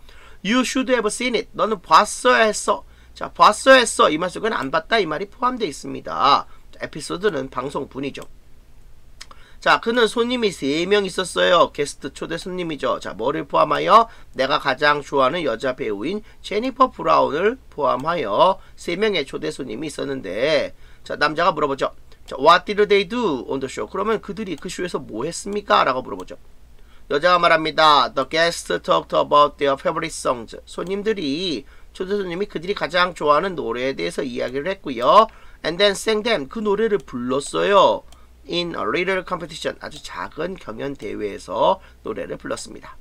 Speaker 2: You should have seen it. 너는 봤어야 했어. 자, 봤어야 했어. 이 말 속에는 안 봤다. 이 말이 포함되어 있습니다. 자, 에피소드는 방송분이죠. 자, 그는 손님이 3명 있었어요. 게스트 초대 손님이죠. 자, 뭐를 포함하여? 내가 가장 좋아하는 여자 배우인 제니퍼 브라운을 포함하여 3명의 초대 손님이 있었는데, 자, 남자가 물어보죠. 자, what did they do on the show? 그러면 그들이 그 쇼에서 뭐 했습니까? 라고 물어보죠. 여자가 말합니다. The guests talked about their favorite songs. 손님들이 초대 손님이 그들이 가장 좋아하는 노래에 대해서 이야기를 했고요. And then sang them. 그 노래를 불렀어요. In a little competition. 아주 작은 경연 대회에서 노래를 불렀습니다.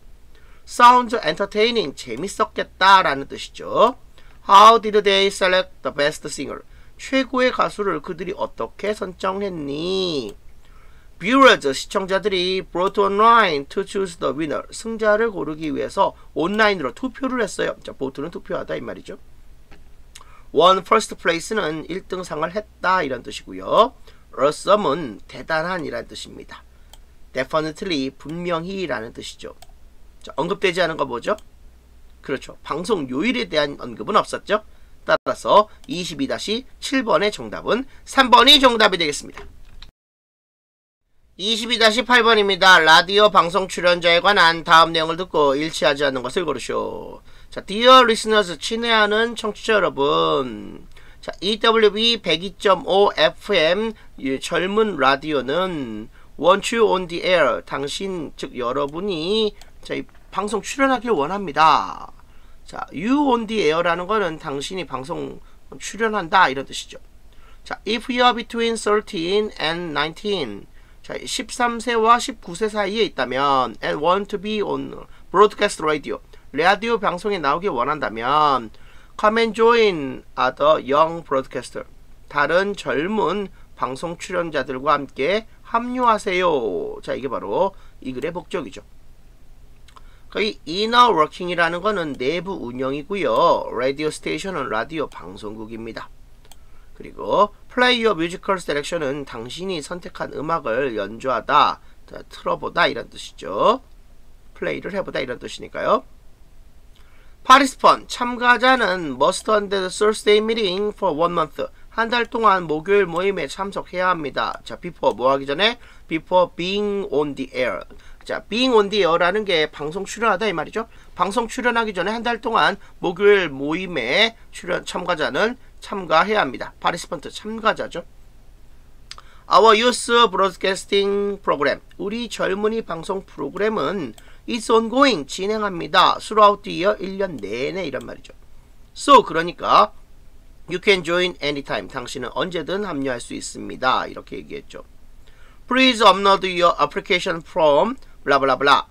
Speaker 2: Sounds entertaining. 재밌었겠다라는 뜻이죠. How did they select the best singer? 최고의 가수를 그들이 어떻게 선정했니? Viewers 시청자들이 brought online to choose the winner 승자를 고르기 위해서 온라인으로 투표를 했어요. 자, vote는 투표하다 이 말이죠. won first place는 1등상을 했다 이런 뜻이고요. awesome은 대단한 이란 뜻입니다. definitely 분명히 라는 뜻이죠. 자, 언급되지 않은 거 뭐죠? 그렇죠. 방송 요일에 대한 언급은 없었죠. 따라서 22-7번의 정답은 3번이 정답이 되겠습니다. 22-8번입니다. 라디오 방송 출연자에 관한 다음 내용을 듣고 일치하지 않는 것을 고르시오. 자, Dear Listeners, 친애하는 청취자 여러분. 자, EWB 102.5 FM 젊은 라디오는 want you on the air. 당신 즉 여러분이 저희 방송 출연하길 원합니다. 자, you on the air라는 거는 당신이 방송 출연한다 이런 뜻이죠. 자, if you are between 13 and 19. 자, 13세와 19세 사이에 있다면 and want to be on broadcast radio. 라디오 방송에 나오길 원한다면 come and join other young broadcaster. 다른 젊은 방송 출연자들과 함께 합류하세요. 자, 이게 바로 이 글의 목적이죠. 거의 inner working이라는 거는 내부 운영이고요. 라디오 스테이션은 라디오 방송국입니다. 그리고 play your musical selection은 당신이 선택한 음악을 연주하다, 자, 틀어보다 이런 뜻이죠. 플레이를 해보다 이런 뜻이니까요. participant 참가자는 must attend Thursday meeting for one month 한 달 동안 목요일 모임에 참석해야 합니다. 자, before 뭐 하기 전에 before being on the air. 자, being on the air라는 게 방송 출연하다 이 말이죠. 방송 출연하기 전에 한 달 동안 목요일 모임에 출연 참가자는 참가해야 합니다. participant 참가자죠. Our Youth Broadcasting Program 우리 젊은이 방송 프로그램은 is ongoing 진행합니다. throughout the year 1년 내내 이런 말이죠. So 그러니까 you can join anytime 당신은 언제든 합류할 수 있습니다. 이렇게 얘기했죠. Please upload your application form 블라블라블라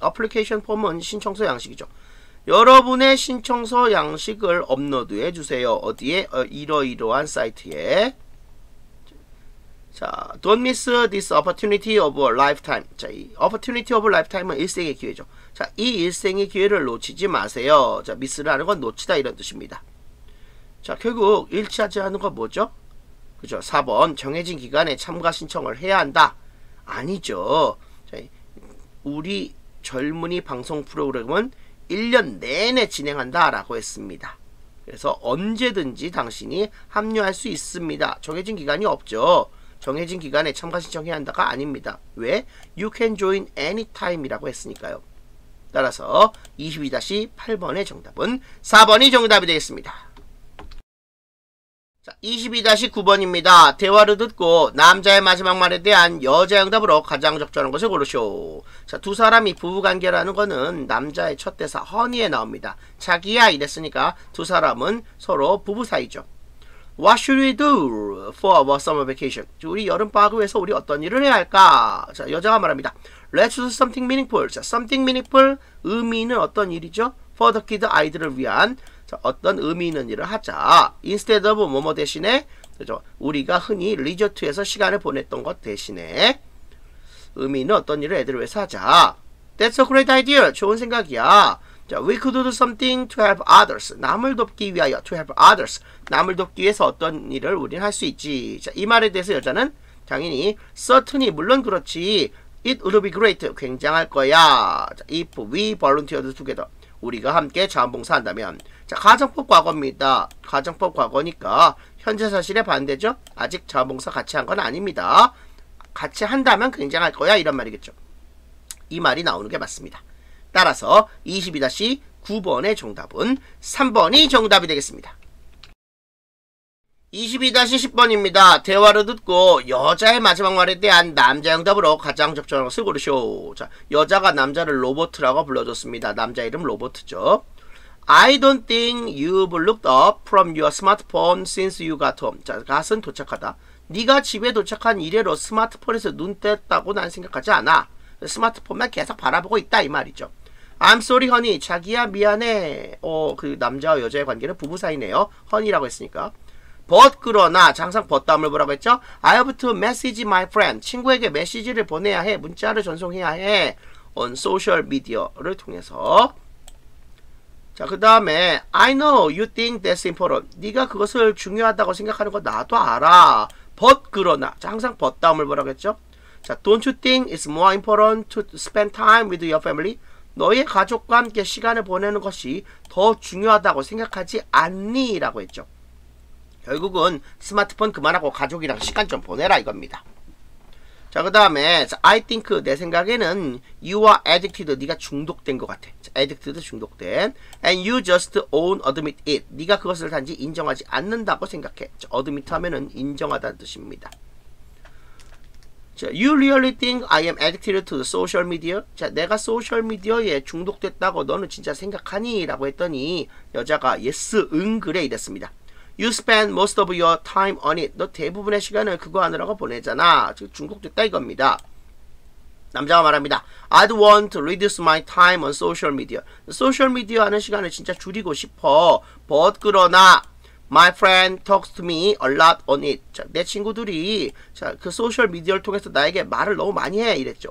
Speaker 2: 어플리케이션 폼은 신청서 양식이죠. 여러분의 신청서 양식을 업로드해 주세요. 어디에? 어, 이러이러한 사이트에 자, don't miss this opportunity of a lifetime. 자, 이 opportunity of a lifetime은 일생의 기회죠. 자, 이 일생의 기회를 놓치지 마세요. 자, miss라는 건 놓치다 이런 뜻입니다. 자, 결국 일치하지 않은 건 뭐죠? 그죠? 4번 정해진 기간에 참가 신청을 해야 한다. 아니죠. 자, 우리 젊은이 방송 프로그램은 1년 내내 진행한다라고 했습니다. 그래서 언제든지 당신이 합류할 수 있습니다. 정해진 기간이 없죠. 정해진 기간에 참가 신청해야 한다가 아닙니다. 왜? You can join anytime이라고 했으니까요. 따라서 22-8번의 정답은 4번이 정답이 되겠습니다. 자, 22-9번입니다. 대화를 듣고 남자의 마지막 말에 대한 여자 응답으로 가장 적절한 것을 고르쇼. 자, 두 사람이 부부관계라는 거는 남자의 첫 대사 허니에 나옵니다. 자기야 이랬으니까 두 사람은 서로 부부 사이죠. What should we do for our summer vacation? 우리 여름 방학을 위해서 우리 어떤 일을 해야 할까? 자, 여자가 말합니다. Let's do something meaningful. 자, something meaningful 의미 있는 어떤 일이죠? For the kid 아이들을 위한 자, 어떤 의미 있는 일을 하자. Instead of 뭐뭐 대신에 그죠? 우리가 흔히 리조트에서 시간을 보냈던 것 대신에 의미 있는 어떤 일을 애들을 위해서 하자. That's a great idea. 좋은 생각이야. 자, we could do something to help others. 남을 돕기 위하여 to help others. 남을 돕기 위해서 어떤 일을 우리는 할수 있지. 자, 이 말에 대해서 여자는 당연히 certainly 물론 그렇지. It would be great. 굉장할 거야. 자, if we volunteered together. 우리가 함께 자원봉사한다면 자, 가정법 과거입니다. 가정법 과거니까 현재 사실에 반대죠. 아직 자원봉사 같이 한 건 아닙니다. 같이 한다면 굉장할 거야 이런 말이겠죠. 이 말이 나오는 게 맞습니다. 따라서 22-9번의 정답은 3번이 정답이 되겠습니다. 22-10번입니다. 대화를 듣고 여자의 마지막 말에 대한 남자 응답으로 가장 적절한 것을 고르쇼. 자, 여자가 남자를 로버트라고 불러줬습니다. 남자 이름 로버트죠. I don't think you've looked up from your smartphone since you got home. 자, gat은 도착하다. 네가 집에 도착한 이래로 스마트폰에서 눈 뗐다고 난 생각하지 않아. 스마트폰만 계속 바라보고 있다 이 말이죠. I'm sorry, honey. 자기야 미안해. 어, 그 남자와 여자의 관계는 부부 사이네요. honey라고 했으니까. But 그러나 항상 but 다음을 뭐라고 했죠? I have to message my friend. 친구에게 메시지를 보내야 해. 문자를 전송해야 해. on social media를 통해서. 자, 그 다음에 I know you think that's important. 네가 그것을 중요하다고 생각하는 거 나도 알아. but 그러나. 자, 항상 but 다음을 뭐라고 했죠? 자, don't you think it's more important to spend time with your family? 너의 가족과 함께 시간을 보내는 것이 더 중요하다고 생각하지 않니? 라고 했죠. 결국은 스마트폰 그만하고 가족이랑 시간 좀 보내라 이겁니다. 자, 그 다음에 I think 내 생각에는 you are addicted. 네가 중독된 것 같아. addicted 중독된. And you just own admit it. 네가 그것을 단지 인정하지 않는다고 생각해. admit 하면은 인정하다는 뜻입니다. 자, you really think I am addicted to the social media? 자, 내가 소셜 미디어에 중독됐다고 너는 진짜 생각하니? 라고 했더니 여자가 yes, 응, 그래 이랬습니다. You spend most of your time on it. 너 대부분의 시간을 그거 하느라고 보내잖아. 지금 중독됐다 이겁니다. 남자가 말합니다. I'd want to reduce my time on social media. 소셜 미디어 하는 시간을 진짜 줄이고 싶어. But 그러나 My friend talks to me a lot on it. 자, 내 친구들이 자, 그 소셜 미디어를 통해서 나에게 말을 너무 많이 해 이랬죠.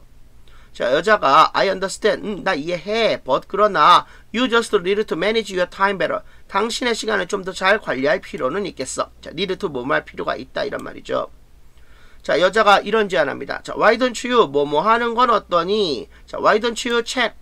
Speaker 2: 자, 여자가 I understand. 음, 나 이해해. But 그러나 you just need to manage your time better. 당신의 시간을 좀 더 잘 관리할 필요는 있겠어. 자, need to 뭐할 필요가 있다 이런 말이죠. 자, 여자가 이런 제안합니다. 자, why don't you 뭐뭐 하는 건 어떠니? 자, why don't you check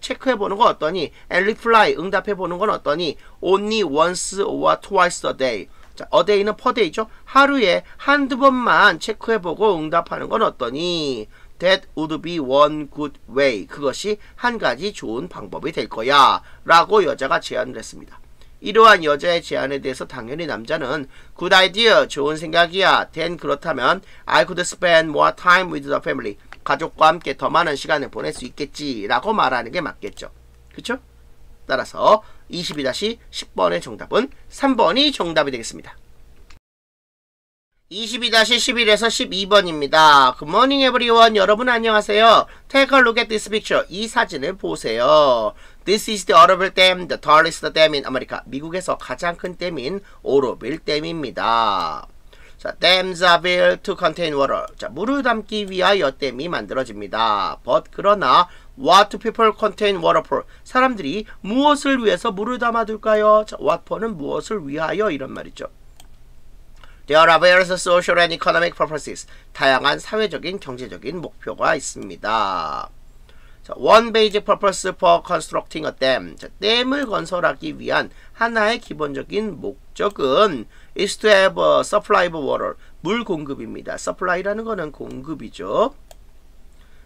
Speaker 2: 체크해 보는 건 어떠니? and reply 응답해 보는 건 어떠니? only once or twice a day. 자, a day는 per day죠. 하루에 한두 번만 체크해 보고 응답하는 건 어떠니? That would be one good way. 그것이 한 가지 좋은 방법이 될 거야. 라고 여자가 제안을 했습니다. 이러한 여자의 제안에 대해서 당연히 남자는 good idea, 좋은 생각이야. 된 그렇다면 I could spend more time with the family. 가족과 함께 더 많은 시간을 보낼 수 있겠지 라고 말하는 게 맞겠죠. 그쵸? 따라서 22-10번의 정답은 3번이 정답이 되겠습니다. 22-11에서 12번입니다. Good morning everyone. 여러분 안녕하세요. Take a look at this picture. 이 사진을 보세요. This is the Oroville Dam, the tallest dam in America. 미국에서 가장 큰 댐인 오로빌 댐입니다. 자, dams are built to contain water. 자, 물을 담기 위하여 댐이 만들어집니다. But 그러나 what do people contain water for? 사람들이 무엇을 위해서 물을 담아둘까요? 자, what for는 무엇을 위하여 이런 말이죠. There are various social and economic purposes. 다양한 사회적인 경제적인 목표가 있습니다. 자, one basic purpose for constructing a dam. 자, 댐을 건설하기 위한 하나의 기본적인 목적은 is to have a supply of water. 물 공급입니다. supply라는 거는 공급이죠.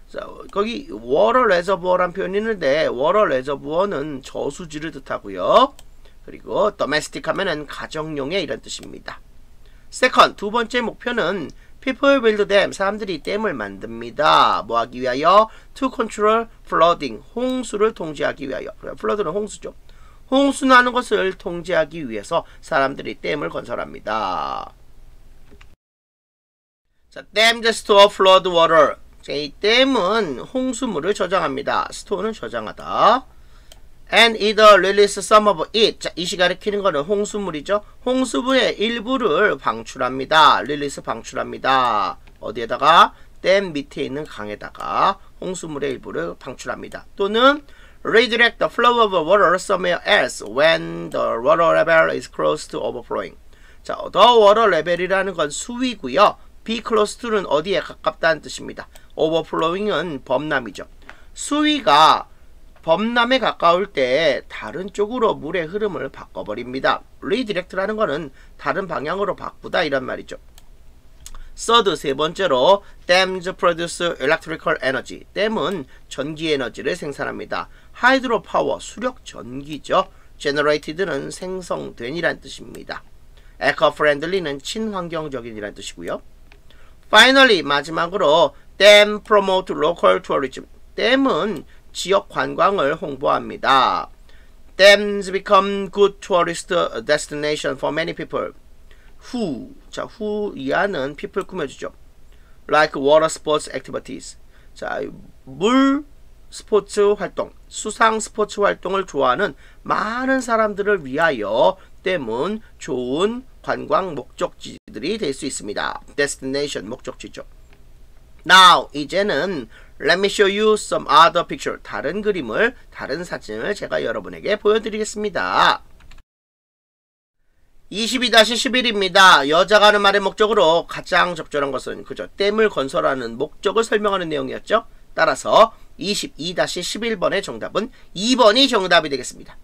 Speaker 2: 자, 거기 water reservoir란 표현이 있는데 water reservoir는 저수지를 뜻하고요. 그리고 domestic 하면은 가정용의 이런 뜻입니다. second, 두 번째 목표는 People build dam. 사람들이 댐을 만듭니다. 뭐 하기 위하여? To control flooding. 홍수를 통제하기 위하여. flood는 홍수죠. 홍수 나는 것을 통제하기 위해서 사람들이 댐을 건설합니다. 자, dam to store flood water. 자, 이 댐은 홍수물을 저장합니다. store는 저장하다. And either release some of it. 자, 이시 가리키는 거는 홍수물이죠. 홍수물의 일부를 방출합니다. release 방출합니다. 어디에다가? 댐 밑에 있는 강에다가 홍수물의 일부를 방출합니다. 또는 redirect the flow of water somewhere else when the water level is close to overflowing. 자, the water level이라는 건 수위고요. be close to는 어디에 가깝다는 뜻입니다. overflowing은 범람이죠. 수위가 범람에 가까울 때 다른 쪽으로 물의 흐름을 바꿔버립니다. redirect라는 것은 다른 방향으로 바꾸다 이란 말이죠. 서드 세 번째로 dams produce electrical energy. 댐은 전기 에너지를 생산합니다. hydro power 수력 전기죠. generated는 생성된이란 뜻입니다. eco-friendly는 친환경적인이란 뜻이고요. finally 마지막으로 dam promote local tourism. 댐은 지역 관광을 홍보합니다. Dams become good tourist destination for many people. who 자 who 이하는 people 꾸며주죠. like water sports activities. 자 물 스포츠 활동, 수상 스포츠 활동을 좋아하는 많은 사람들을 위하여 댐은 좋은 관광 목적지들이 될 수 있습니다. destination 목적지죠. Now 이제는 Let me show you some other picture. 다른 그림을, 다른 사진을 제가 여러분에게 보여드리겠습니다. 22-11입니다. 여자가 하는 말의 목적으로 가장 적절한 것은 그죠. 댐을 건설하는 목적을 설명하는 내용이었죠. 따라서 22-11번의 정답은 2번이 정답이 되겠습니다.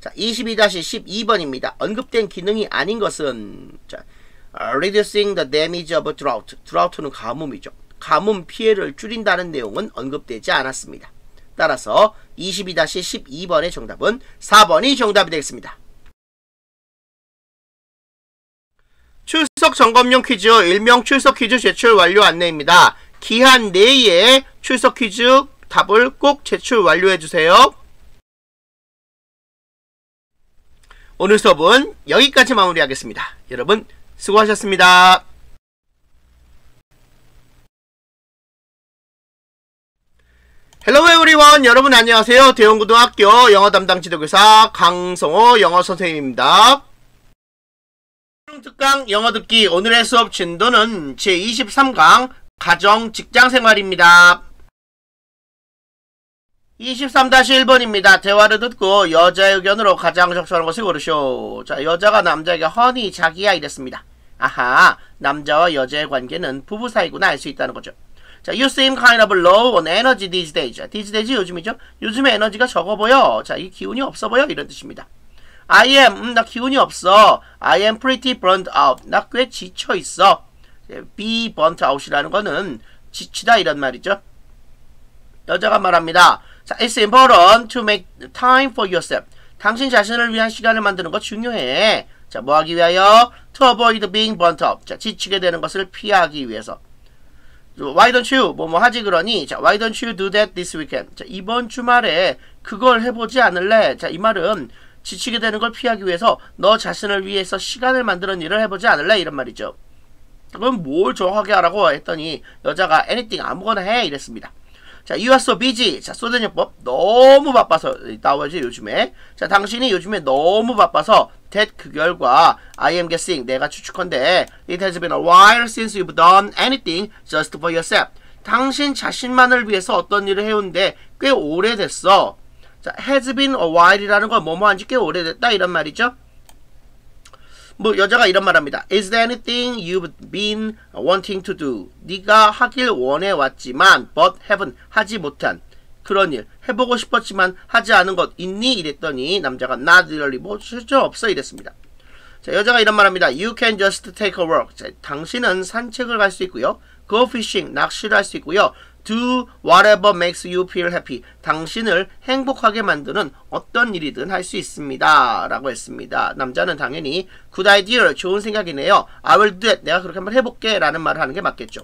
Speaker 2: 자, 22-12번입니다. 언급된 기능이 아닌 것은 자, reducing the damage of drought. drought는 가뭄이죠. 가뭄 피해를 줄인다는 내용은 언급되지 않았습니다. 따라서 22-12번의 정답은 4번이 정답이 되겠습니다. 출석 점검용 퀴즈, 일명 출석 퀴즈 제출 완료 안내입니다. 기한 내에 출석 퀴즈 답을 꼭 제출 완료해 주세요. 오늘 수업은 여기까지 마무리하겠습니다. 여러분 수고하셨습니다. Hello everyone 여러분 안녕하세요. 대원고등학교 영어 담당 지도교사 강성호 영어 선생님입니다. 특강 영어 듣기 오늘의 수업 진도는 제23강 가정 직장 생활입니다. 23-1번입니다. 대화를 듣고 여자의 의견으로 가장 적절한 것을 고르쇼. 자, 여자가 남자에게 허니 자기야 이랬습니다. 아하, 남자와 여자의 관계는 부부 사이구나 알 수 있다는 거죠. 자, you seem kind of low on energy these days. 자, these days 요즘이죠. 요즘에 에너지가 적어 보여. 자, 이 기운이 없어 보여 이런 뜻입니다. I am, 음, 나 기운이 없어. I am pretty burnt out. 나 꽤 지쳐 있어. be burnt out이라는 거는 지치다 이런 말이죠. 여자가 말합니다. 자, it's important to make time for yourself. 당신 자신을 위한 시간을 만드는 거 중요해. 자, 뭐 하기 위하여? To avoid being burnt out. 자, 지치게 되는 것을 피하기 위해서. Why don't you? 뭐 뭐 하지 그러니? 자, why don't you do that this weekend? 자, 이번 주말에 그걸 해보지 않을래? 자, 이 말은 지치게 되는 걸 피하기 위해서 너 자신을 위해서 시간을 만드는 일을 해보지 않을래? 이런 말이죠. 그럼 뭘 정확하게 하라고 했더니 여자가 anything 아무거나 해 이랬습니다. 자, you are so busy. 자, 소대녀법 너무 바빠서 나오지 요즘에. 자, 당신이 요즘에 너무 바빠서 that 그 결과 I am guessing 내가 추측컨대 it has been a while since you've done anything just for yourself. 당신 자신만을 위해서 어떤 일을 해온데 꽤 오래됐어. 자, has been a while이라는 건 뭐뭐 한지 꽤 오래됐다 이런 말이죠. 뭐 여자가 이런 말합니다. Is there anything you've been wanting to do? 네가 하길 원해 왔지만 but haven't 하지 못한 그런 일 해보고 싶었지만 하지 않은 것 있니? 이랬더니 남자가 not really 뭐 실제 없어 이랬습니다. 자 여자가 이런 말합니다. You can just take a walk. 자, 당신은 산책을 갈 수 있고요. Go fishing 낚시를 할 수 있고요. Do whatever makes you feel happy. 당신을 행복하게 만드는 어떤 일이든 할 수 있습니다. 라고 했습니다. 남자는 당연히 good idea, 좋은 생각이네요. I will do it. 내가 그렇게 한번 해볼게. 라는 말을 하는 게 맞겠죠.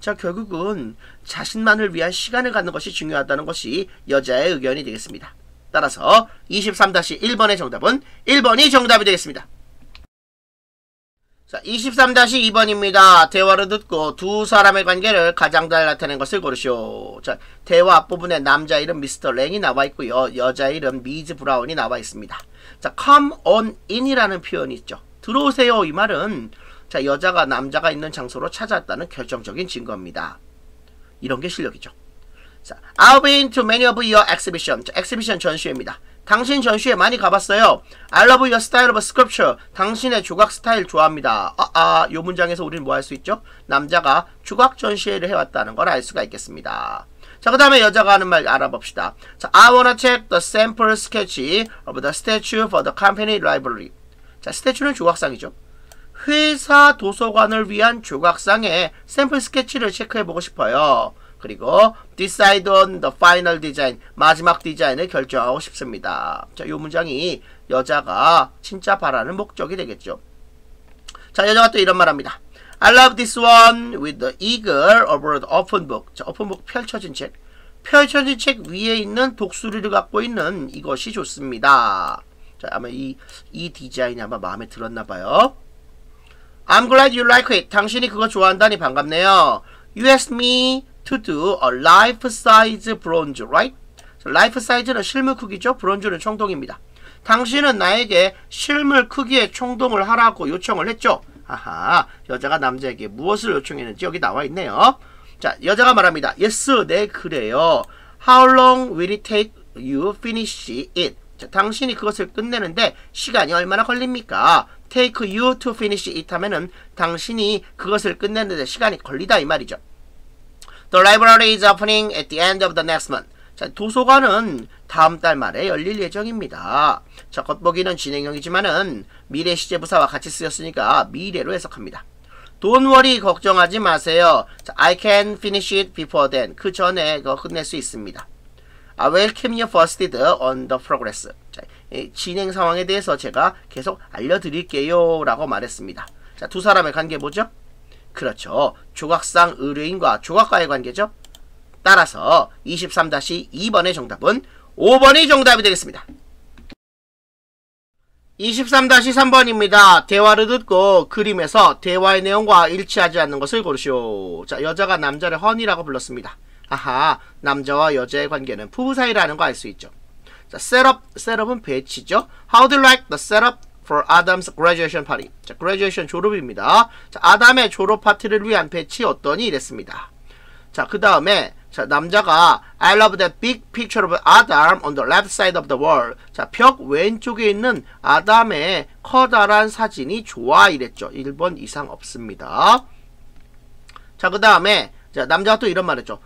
Speaker 2: 자, 결국은 자신만을 위한 시간을 갖는 것이 중요하다는 것이 여자의 의견이 되겠습니다. 따라서 23-1번의 정답은 1번이 정답이 되겠습니다. 자, 23-2번입니다. 대화를 듣고 두 사람의 관계를 가장 잘 나타낸 것을 고르시오. 자, 대화 앞부분에 남자 이름 미스터 랭이 나와 있고요. 여자 이름 미즈 브라운이 나와 있습니다. 자, come on in이라는 표현이 있죠. 들어오세요. 이 말은 자, 여자가 남자가 있는 장소로 찾아왔다는 결정적인 증거입니다. 이런 게 실력이죠. 자, I've been to many of your exhibition. 자, exhibition 전시회입니다. 당신 전시회 많이 가봤어요. I love your style of sculpture. 당신의 조각 스타일 좋아합니다. 아, 아, 요 문장에서 우리는 뭐 할 수 있죠? 남자가 조각 전시회를 해왔다는 걸 알 수가 있겠습니다. 자, 그 다음에 여자가 하는 말 알아봅시다. 자, I wanna check the sample sketch of the statue for the company library. 자, 스태츄는 조각상이죠. 회사 도서관을 위한 조각상의 샘플 스케치를 체크해보고 싶어요. 그리고 decide on the final design 마지막 디자인을 결정하고 싶습니다. 자, 이 문장이 여자가 진짜 바라는 목적이 되겠죠. 자, 여자가 또 이런 말합니다. I love this one with the eagle over the open book. 자, open book 펼쳐진 책. 펼쳐진 책 위에 있는 독수리를 갖고 있는 이것이 좋습니다. 자, 아마 이, 이 디자인이 아마 마음에 들었나 봐요. I'm glad you like it. 당신이 그거 좋아한다니 반갑네요. You asked me to do a life-size bronze, right? life size는 실물 크기죠. 브론즈는 총동입니다. 당신은 나에게 실물 크기의 총동을 하라고 요청을 했죠. 아하, 여자가 남자에게 무엇을 요청했는지 여기 나와 있네요. 자, 여자가 말합니다. Yes, 네, 그래요. How long will it take you finish it? 자, 당신이 그것을 끝내는데 시간이 얼마나 걸립니까? Take you to finish it 하면은 당신이 그것을 끝내는데 시간이 걸리다 이 말이죠. The library is opening at the end of the next month. 자, 도서관은 다음 달 말에 열릴 예정입니다. 자, 겉보기는 진행형이지만은 미래 시제 부사와 같이 쓰였으니까 미래로 해석합니다. Don't worry, 걱정하지 마세요. 자, I can finish it before then. 그 전에 그거 끝낼 수 있습니다. I will keep you posted on the progress. 자, 진행 상황에 대해서 제가 계속 알려드릴게요. 라고 말했습니다. 자, 두 사람의 관계 뭐죠? 그렇죠. 조각상 의뢰인과 조각가의 관계죠. 따라서 23-2번의 정답은 5번이 정답이 되겠습니다. 23-3번입니다. 대화를 듣고 그림에서 대화의 내용과 일치하지 않는 것을 고르시오. 자, 여자가 남자를 허니라고 불렀습니다. 아하, 남자와 여자의 관계는 부부 사이라는 거 알 수 있죠. 자, setup, setup은 배치죠. How do you like the setup for Adam's graduation party? 자, graduation 졸업입니다. 자, 아담의 졸업 파티를 위한 배치 어떠니? 이랬습니다. 자, 그 다음에 자, 남자가 I love that big picture of Adam on the left side of the wall. 자, 벽 왼쪽에 있는 아담의 커다란 사진이 좋아 이랬죠. 1번 이상 없습니다. 자, 그 다음에 자, 남자가 또 이런 말 했죠.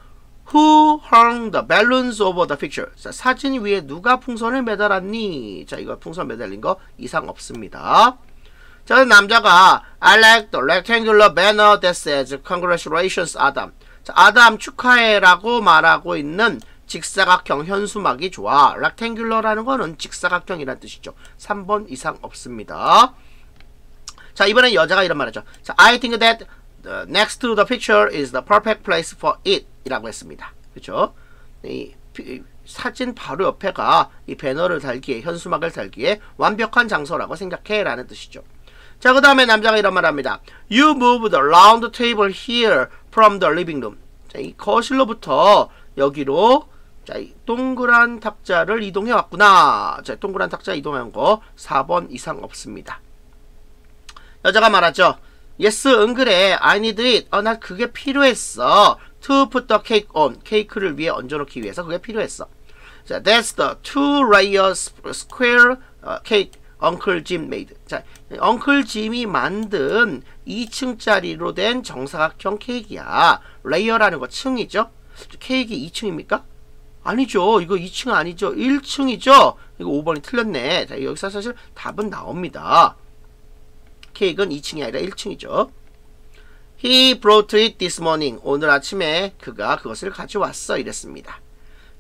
Speaker 2: Who hung the balloons over the picture? 자, 사진 위에 누가 풍선을 매달았니? 자, 이거 풍선 매달린 거 이상 없습니다. 자, 남자가 I like the rectangular banner that says Congratulations, Adam. 자, 아담 축하해라고 말하고 있는 직사각형 현수막이 좋아. rectangular라는 거는 직사각형이란 뜻이죠. 3번 이상 없습니다. 자, 이번엔 여자가 이런 말이죠. 자, I think that the next to the picture is the perfect place for it 이라고 했습니다. 그렇죠? 이, 이 사진 바로 옆에가 이 배너를 달기에 현수막을 달기에 완벽한 장소라고 생각해 라는 뜻이죠. 자, 그 다음에 남자가 이런 말 합니다. You move the round table here from the living room. 자, 이 거실로부터 여기로 자, 이 동그란 탁자를 이동해 왔구나. 자, 동그란 탁자 이동한 거 4번 이상 없습니다. 여자가 말하죠. Yes, 응 그래. I need it. 어, 난 그게 필요했어. To put the cake on. 케이크를 위에 얹어놓기 위해서 그게 필요했어. 자, that's the two layer square cake Uncle Jim made. 자, Uncle Jim이 만든 2층짜리로 된 정사각형 케이크야. layer라는 거 층이죠? 케이크 2층입니까? 아니죠. 이거 2층 아니죠. 1층이죠. 이거 5번이 틀렸네. 자, 여기서 사실 답은 나옵니다. 케이크는 2층이 아니라 1층이죠. He brought it this morning. 오늘 아침에 그가 그것을 가져왔어. 이랬습니다.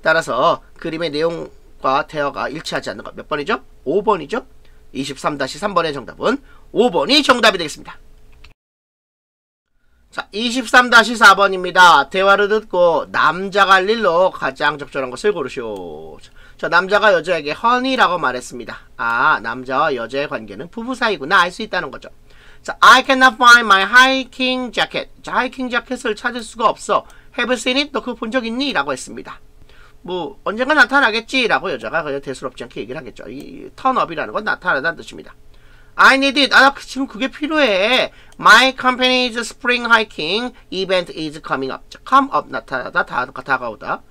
Speaker 2: 따라서 그림의 내용과 대화가 일치하지 않는 것 몇 번이죠? 5번이죠? 23-3번의 정답은 5번이 정답이 되겠습니다. 자, 23-4번입니다. 대화를 듣고 남자가 할 일로 가장 적절한 것을 고르시오. 자, 남자가 여자에게 허니라고 말했습니다. 아, 남자와 여자의 관계는 부부 사이구나 알 수 있다는 거죠. 자, I cannot find my hiking jacket. 자, 하이킹 자켓을 찾을 수가 없어. Have you seen it? 너 그거 본 적 있니? 라고 했습니다. 뭐 언젠가 나타나겠지라고 여자가 그냥 대수롭지 않게 얘기를 하겠죠. 이 턴업이라는 건 나타나다는 뜻입니다. I need it. 아, 지금 그게 필요해. My company's spring hiking event is coming up. come up 나타나다, 다, 다가오다.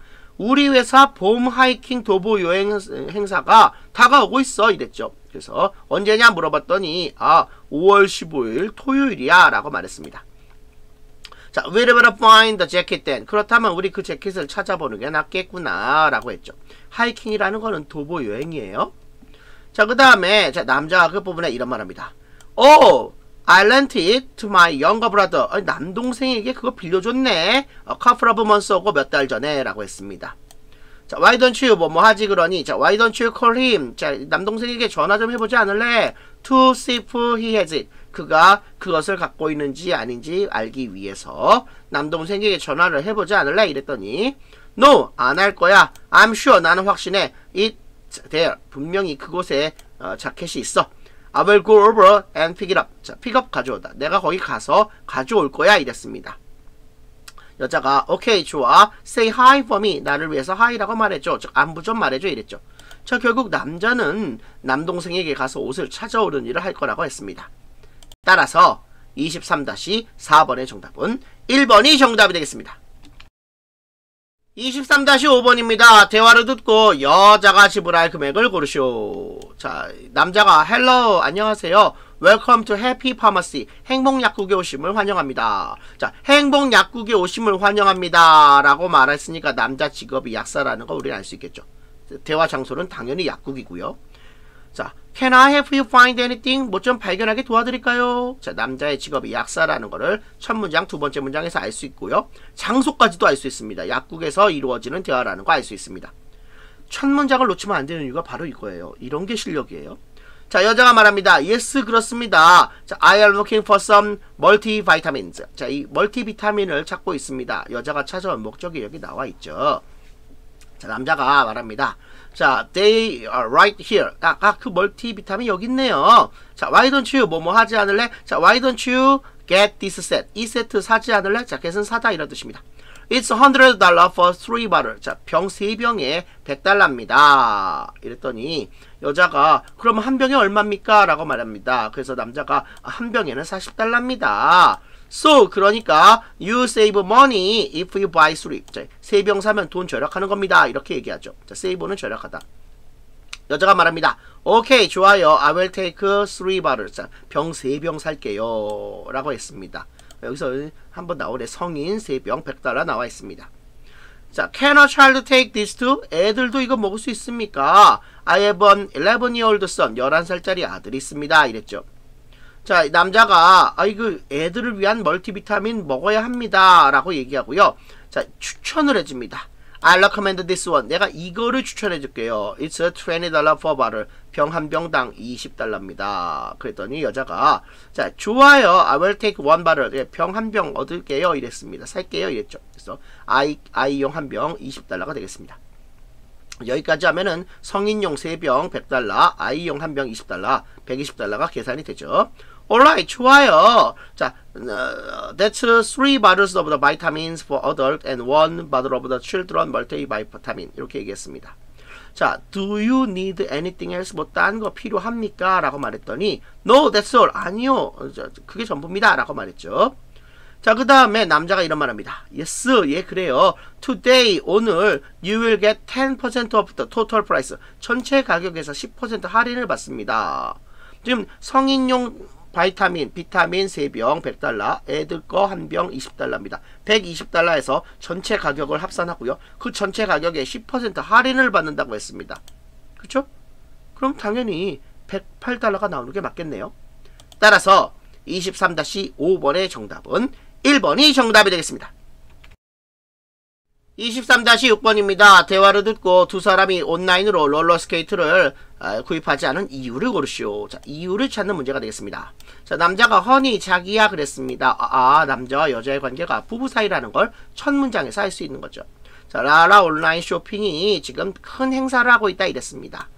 Speaker 2: 우리 회사 봄 하이킹 도보 여행 행사가 다가오고 있어 이랬죠. 그래서 언제냐 물어봤더니 아 5월 15일 토요일이야 라고 말했습니다. 자, where will I find the jacket then? 그렇다면 우리 그 재킷을 찾아보는 게 낫겠구나 라고 했죠. 하이킹이라는 거는 도보 여행이에요. 자, 그 다음에 자 남자가 그 부분에 이런 말합니다. Oh, I lent it to my younger brother. 남동생에게 그거 빌려줬네. A couple of months ago 몇 달 전에 라고 했습니다. 자, why don't you 뭐 뭐 하지 그러니? 자, why don't you call him? 자, 남동생에게 전화 좀 해보지 않을래? To see if he has it. 그가 그것을 갖고 있는지 아닌지 알기 위해서 남동생에게 전화를 해보지 않을래? 이랬더니 No, 안 할 거야. I'm sure, 나는 확신해. It there. 분명히 그곳에 어, 자켓이 있어. I will go over and pick it up. 자, 픽업 가져오다. 내가 거기 가서 가져올 거야. 이랬습니다. 여자가 오케이 좋아. Say hi for me. 나를 위해서 hi라고 말해줘 즉 안부 좀 말해줘 이랬죠. 자 결국 남자는 남동생에게 가서 옷을 찾아오는 일을 할 거라고 했습니다. 따라서 23-4번의 정답은 1번이 정답이 되겠습니다 23-5번입니다. 대화를 듣고 여자가 지불할 금액을 고르시오. 자, 남자가 hello 안녕하세요. welcome to Happy Pharmacy 행복약국에 오심을 환영합니다. 자, 행복약국에 오심을 환영합니다. 라고 말했으니까 남자 직업이 약사라는 거 우리는 알 수 있겠죠. 대화 장소는 당연히 약국이고요. 자, Can I help you find anything? 뭐 좀 발견하게 도와드릴까요? 자, 남자의 직업이 약사라는 거를 첫 문장, 두 번째 문장에서 알 수 있고요. 장소까지도 알 수 있습니다. 약국에서 이루어지는 대화라는 거 알 수 있습니다. 첫 문장을 놓치면 안 되는 이유가 바로 이거예요. 이런 게 실력이에요. 자, 여자가 말합니다. Yes, 그렇습니다. 자, I am looking for some multivitamins. 자, 이 멀티비타민을 찾고 있습니다. 여자가 찾아온 목적이 여기 나와 있죠. 자, 남자가 말합니다. 자, they are right here. 아, 아, 그 멀티비타민 여기 있네요. 자, why don't you 뭐뭐 하지 않을래? 자, why don't you get this set? 이 세트 사지 않을래? 자, get은 사다 이런 뜻입니다. It's $100 for three bottle. 자, 병 3병에 100달러입니다. 이랬더니 여자가 그럼 한 병에 얼마입니까? 라고 말합니다. 그래서 남자가 한 병에는 40달러입니다. So 그러니까 you save money if you buy three. 자, 세병 사면 돈 절약하는 겁니다. 이렇게 얘기하죠. 자, save는 절약하다. 여자가 말합니다. 오케이 좋아요. I will take three bottles. 자, 병 세 병 살게요. 라고 했습니다. 여기서 한번 나오네. 성인 세병 100달러 나와 있습니다. 자, can a child take this too? 애들도 이거 먹을 수 있습니까? I have an 11 year old son. 11살짜리 아들이 있습니다. 이랬죠. 자, 남자가 아 이거 애들을 위한 멀티비타민 먹어야 합니다. 라고 얘기하고요. 자, 추천을 해 줍니다. I recommend this one. 내가 이거를 추천해 줄게요. It's a $20 for bottle. 병 한 병당 20달러입니다. 그랬더니 여자가 자, 좋아요. I will take one bottle. 예, 병한 병 얻을게요. 이랬습니다. 살게요. 이랬죠. 그래서 I, I용 한 병 20달러가 되겠습니다. 여기까지 하면은 성인용 3병 100달러, 아이용 한 병 20달러, 120달러가 계산이 되죠. Alright, 좋아요. 자, uh, that's three bottles of the vitamins for adult and one bottle of the children multivitamin. 이렇게 얘기했습니다. 자, do you need anything else? 뭐 딴 거 필요합니까? 라고 말했더니 no, that's all. 아니요. 그게 전부입니다. 라고 말했죠. 자, 그 다음에 남자가 이런 말 합니다. Yes, 예, 그래요. Today, 오늘, you will get 10% of the total price. 전체 가격에서 10% 할인을 받습니다. 지금 성인용 바이타민, 비타민 3병 100달러, 애들 거 한 병 20달러입니다. 120달러에서 전체 가격을 합산하고요. 그 전체 가격에 10% 할인을 받는다고 했습니다. 그렇죠? 그럼 당연히 108달러가 나오는 게 맞겠네요. 따라서 23-5번의 정답은 1번이 정답이 되겠습니다. 23-6번입니다. 대화를 듣고 두 사람이 온라인으로 롤러스케이트를 아, 구입하지 않은 이유를 고르시오. 자, 이유를 찾는 문제가 되겠습니다. 자, 남자가 honey 자기야 그랬습니다. 아, 아 남자와 여자의 관계가 부부 사이라는 걸 첫 문장에서 알 수 있는 거죠. 자, 라라 온라인 쇼핑이 지금 큰 행사를 하고 있다 이랬습니다.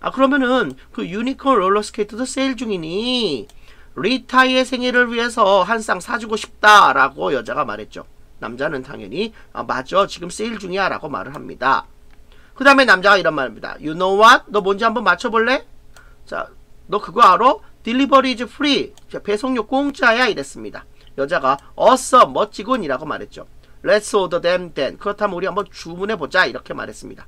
Speaker 2: 아, 그러면은 그 유니콘 롤러스케이트도 세일 중이니 리타의 생일을 위해서 한 쌍 사주고 싶다라고 여자가 말했죠. 남자는 당연히 아, 맞아 지금 세일 중이야 라고 말을 합니다. 그 다음에 남자가 이런 말입니다. You know what? 너 뭔지 한번 맞춰볼래? 자, 너 그거 알아? Delivery is free. 자, 배송료 공짜야 이랬습니다. 여자가 awesome, 멋지군 이라고 말했죠. Let's order them then. 그렇다면 우리 한번 주문해보자 이렇게 말했습니다.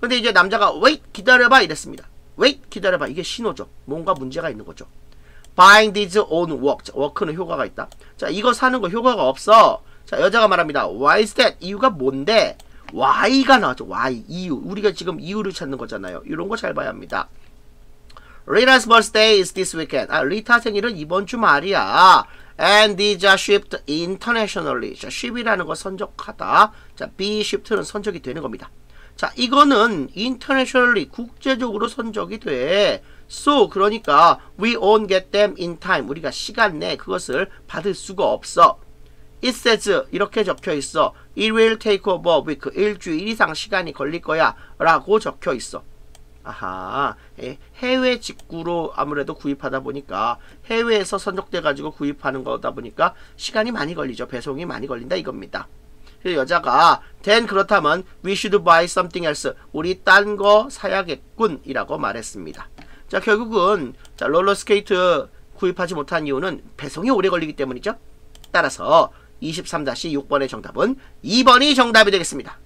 Speaker 2: 근데 이제 남자가 wait 기다려봐 이랬습니다. wait 기다려봐 이게 신호죠. 뭔가 문제가 있는 거죠. Buying this on work. 자, work는 효과가 있다. 자 이거 사는 거 효과가 없어. 자 여자가 말합니다. Why is that? 이유가 뭔데? Y가 나왔죠. Y 이유. 우리가 지금 이유를 찾는 거잖아요. 이런 거 잘 봐야 합니다. Rita's birthday is this weekend. 아, 리타 생일은 이번 주 말이야. And these are shipped internationally. 자, ship이라는 거 선적하다. 자, be shipped는 선적이 되는 겁니다. 자, 이거는 internationally 국제적으로 선적이 돼. So 그러니까 we won't get them in time. 우리가 시간 내 그것을 받을 수가 없어. It says 이렇게 적혀 있어. It will take over a week. 일주일 이상 시간이 걸릴 거야. 라고 적혀 있어. 아하, 예, 해외 직구로 아무래도 구입하다 보니까 해외에서 선적돼 가지고 구입하는 거다 보니까 시간이 많이 걸리죠. 배송이 많이 걸린다 이겁니다. 그래서 여자가 then 그렇다면 we should buy something else. 우리 딴 거 사야겠군 이라고 말했습니다. 자, 결국은 자, 롤러스케이트 구입하지 못한 이유는 배송이 오래 걸리기 때문이죠. 따라서 23-6번의 정답은 2번이 정답이 되겠습니다.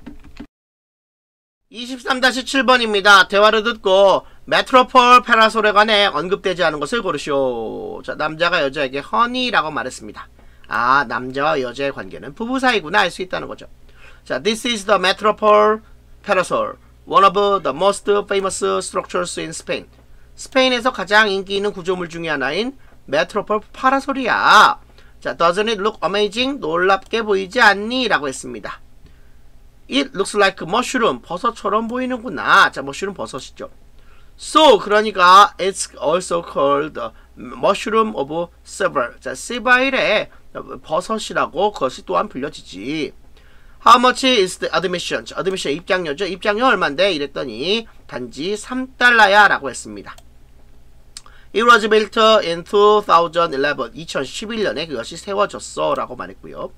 Speaker 2: 23-7번입니다. 대화를 듣고 메트로폴 페라솔에 관해 언급되지 않은 것을 고르시오. 자, 남자가 여자에게 허니라고 말했습니다. 아, 남자와 여자의 관계는 부부 사이구나 알 수 있다는 거죠. 자, this is the metropole parasol, one of the most famous structures in Spain. 스페인에서 가장 인기 있는 구조물 중의 하나인 메트로폴 파라솔이야. 자, doesn't it look amazing? 놀랍게 보이지 않니? 라고 했습니다. It looks like mushroom. 버섯처럼 보이는구나. 자, mushroom 버섯이죠. So 그러니까 it's also called mushroom of Seville. 자, 세바일의 버섯이라고 그것이 또한 불려지지. How much is the admission? 자, admission 입장료죠. 입장료 얼마인데? 이랬더니 단지 3달러야 라고 했습니다. It was built in 2011. 2011년에 그것이 세워졌어 라고 말했고요.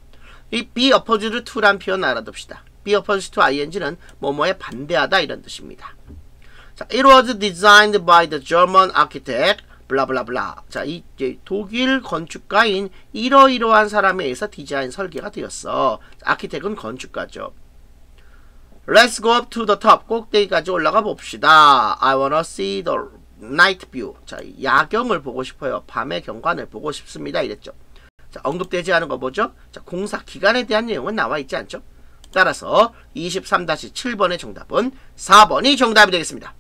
Speaker 2: 이 be opposed to란 표현 알아둡시다. be opposed to ing는 뭐뭐에 반대하다 이런 뜻입니다. 자, it was designed by the German architect 블라블라블라. 자, 이 독일 건축가인 이러이러한 사람에 의해서 디자인 설계가 되었어. 아키텍은 건축가죠. Let's go up to the top. 꼭대기까지 올라가 봅시다. I wanna see the view. 자, 야경을 보고 싶어요. 밤의 경관을 보고 싶습니다. 이랬죠. 자, 언급되지 않은 거 뭐죠? 자, 공사 기간에 대한 내용은 나와 있지 않죠? 따라서 23-7번의 정답은 4번이 정답이 되겠습니다.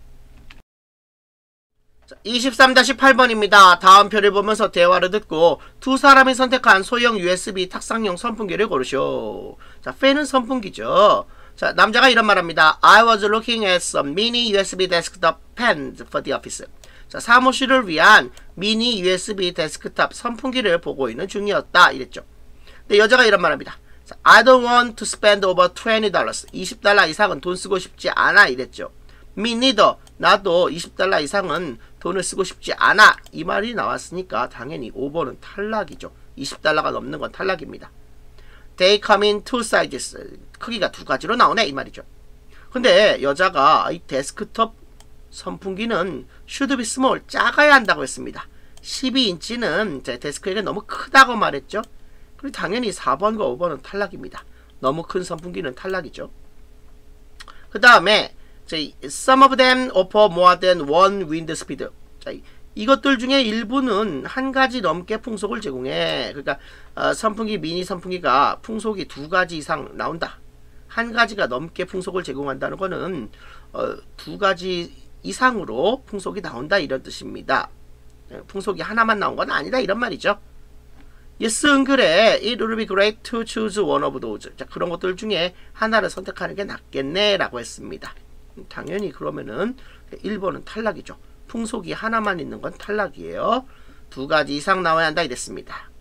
Speaker 2: 23-8번입니다. 다음 표를 보면서 대화를 듣고 두 사람이 선택한 소형 USB 탁상용 선풍기를 고르시오. 자, 팬은 선풍기죠. 자, 남자가 이런 말합니다. I was looking at some mini USB desktop fans for the office. 자, 사무실을 위한 미니 USB 데스크탑 선풍기를 보고 있는 중이었다. 이랬죠. 근데 여자가 이런 말합니다. I don't want to spend over $20. 20달러 이상은 돈 쓰고 싶지 않아. 이랬죠. Me neither. 나도 20달러 이상은 돈을 쓰고 싶지 않아. 이 말이 나왔으니까 당연히 5번은 탈락이죠. 20달러가 넘는 건 탈락입니다. They come in two sizes. 크기가 두 가지로 나오네. 이 말이죠. 근데 여자가 이 데스크톱 선풍기는 be small. 작아야 한다고 했습니다. 12인치는 데스크에게 너무 크다고 말했죠. 그리고 당연히 4번과 5번은 탈락입니다. 너무 큰 선풍기는 탈락이죠. 그 다음에 some of them offer more than one wind speed. 자, 이것들 중에 일부는 한 가지 넘게 풍속을 제공해. 그러니까 어, 선풍기 미니 선풍기가 풍속이 두 가지 이상 나온다. 한 가지가 넘게 풍속을 제공한다는 것은 어, 두 가지 이상으로 풍속이 나온다 이런 뜻입니다. 예, 풍속이 하나만 나온 건 아니다 이런 말이죠. 은 그래. It would be great to choose one of those. 자, 그런 것들 중에 하나를 선택하는 게 낫겠네 라고 했습니다. 당연히 그러면은 1번은 탈락이죠. 풍속이 하나만 있는 건 탈락이에요. 두 가지 이상 나와야 한다 이랬습니다.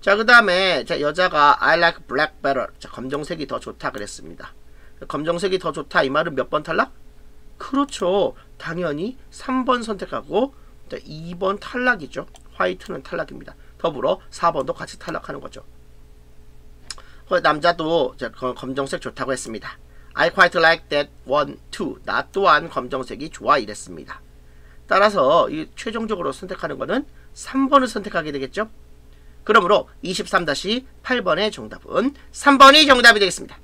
Speaker 2: 자, 그 다음에 여자가 I like black better. 자, 검정색이 더 좋다 그랬습니다. 검정색이 더 좋다 이 말은 몇 번 탈락? 그렇죠. 당연히 3번 선택하고 2번 탈락이죠. 화이트는 탈락입니다. 더불어 4번도 같이 탈락하는 거죠. 남자도 검정색 좋다고 했습니다. I quite like that one too. 나 또한 검정색이 좋아 이랬습니다. 따라서 이 최종적으로 선택하는 것은 3번을 선택하게 되겠죠. 그러므로 23-8번의 정답은 3번이 정답이 되겠습니다.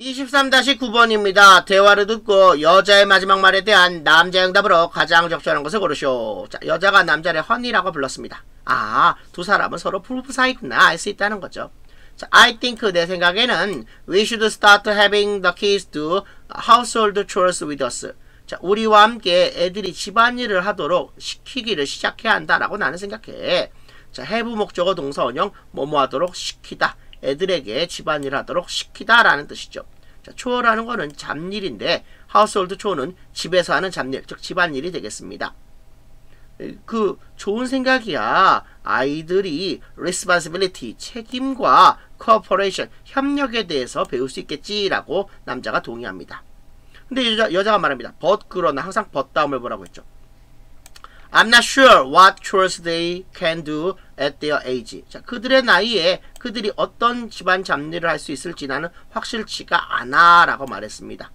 Speaker 2: 23-9번입니다. 대화를 듣고 여자의 마지막 말에 대한 남자의 응답으로 가장 적절한 것을 고르시오. 자, 여자가 남자를 허니라고 불렀습니다. 아, 두 사람은 서로 부부 사이구나 알 수 있다는 거죠. 자, I think 내 생각에는 we should start having the kids do household chores with us. 자, 우리와 함께 애들이 집안일을 하도록 시키기를 시작해야 한다라고 나는 생각해. 자, 해부 목적어 동사 원형 뭐뭐 하도록 시키다. 애들에게 집안일 하도록 시키다 라는 뜻이죠. 자, 초어라는 거는 잡일인데 하우스홀드 초어는 집에서 하는 잡일, 즉 집안일이 되겠습니다. 그 좋은 생각이야. 아이들이 responsibility 책임과 cooperation 협력에 대해서 배울 수 있겠지라고 남자가 동의합니다. 근데 여자, 여자가 말합니다. but 그러나 항상 but 다음을 뭐라고 했죠? I'm not sure what chores they can do at their age. 자, 그들의 나이에 그들이 어떤 집안 잡일을 할 수 있을지 나는 확실치가 않아 라고 말했습니다.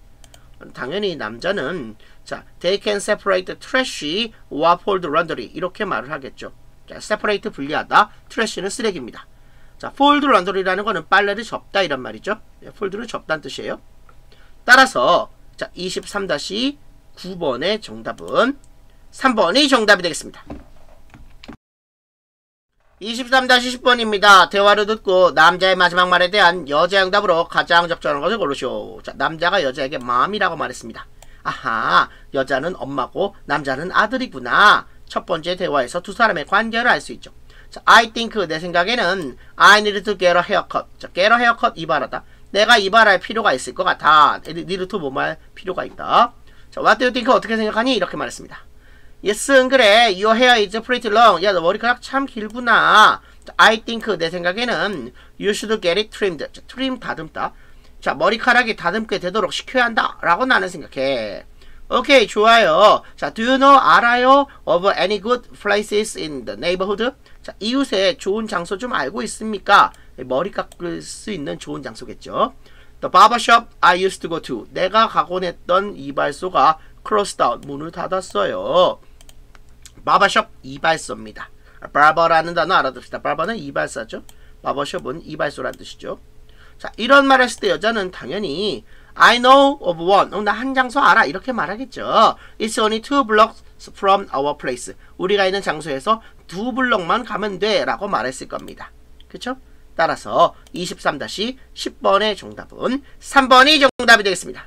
Speaker 2: 당연히 남자는 자, they can separate the trash or fold laundry 이렇게 말을 하겠죠. 자, separate 분리하다, trash는 쓰레기입니다. 자, fold laundry라는 거는 빨래를 접다 이란 말이죠. fold는 접다는 뜻이에요. 따라서 자, 23-9번의 정답은 3번이 정답이 되겠습니다. 23-10번입니다. 대화를 듣고 남자의 마지막 말에 대한 여자 응답으로 가장 적절한 것을 고르시오. 자, 남자가 여자에게 마음이라고 말했습니다. 아하, 여자는 엄마고 남자는 아들이구나. 첫 번째 대화에서 두 사람의 관계를 알 수 있죠. 자, I think 내 생각에는 I need to get a haircut. 자, get a haircut 이발하다. 내가 이발할 필요가 있을 것 같아. need to 뭐말 필요가 있다. 자, what do you think? 어떻게 생각하니? 이렇게 말했습니다. 응, 그래. your hair is pretty long. 야, 너 머리카락 참 길구나. I think, 내 생각에는 you should get it trimmed. 자, 트림 다듬다. 자, 머리카락이 다듬게 되도록 시켜야 한다. 라고 나는 생각해. 오케이, 좋아요. 자, do you know, 알아요? of any good places in the neighborhood? 자, 이웃에 좋은 장소 좀 알고 있습니까? 머리 깎을 수 있는 좋은 장소겠죠. The barbershop I used to go to. 내가 가곤 했던 이발소가 closed down. 문을 닫았어요. 바버숍 이발소입니다. 바버라는 단어 알아둡시다. 바버는 이발사죠. 바버숍은 이발소란 뜻이죠. 자, 이런 말 했을 때 여자는 당연히 I know of one. 어, 나한 장소 알아. 이렇게 말하겠죠. It's only two blocks from our place. 우리가 있는 장소에서 두 블럭만 가면 돼. 라고 말했을 겁니다. 그쵸? 따라서 23-10번의 정답은 3번이 정답이 되겠습니다.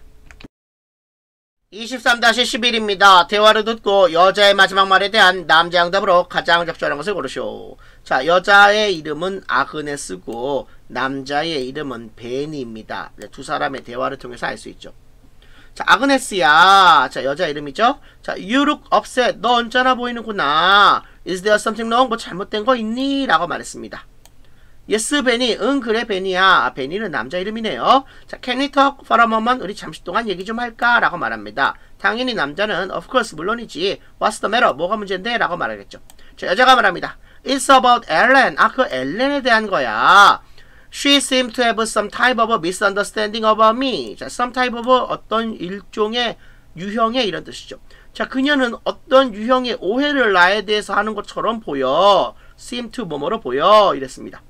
Speaker 2: 23-11입니다. 대화를 듣고 여자의 마지막 말에 대한 남자 응답으로 가장 적절한 것을 고르시오. 자, 여자의 이름은 아그네스고 남자의 이름은 베니입니다. 네, 두 사람의 대화를 통해서 알 수 있죠. 자, 아그네스야. 자, 여자 이름이죠. 자, you look upset. 너 언짢아 보이는구나. Is there something wrong? 뭐 잘못된 거 있니? 라고 말했습니다. Yes 베니. 응 그래 베니야. 아, 베니는 남자 이름이네요. 자 can we talk for a moment? 우리 잠시 동안 얘기 좀 할까? 라고 말합니다. 당연히 남자는 of course 물론이지. What's the matter? 뭐가 문제인데? 라고 말하겠죠. 자 여자가 말합니다. It's about Ellen. 아 그 엘렌에 대한 거야. She seemed to have some type of misunderstanding about me. 자, some type of 어떤 일종의 유형의 이런 뜻이죠. 자, 그녀는 어떤 유형의 오해를 나에 대해서 하는 것처럼 보여. seem to 뭐뭐로 보여. 이랬습니다.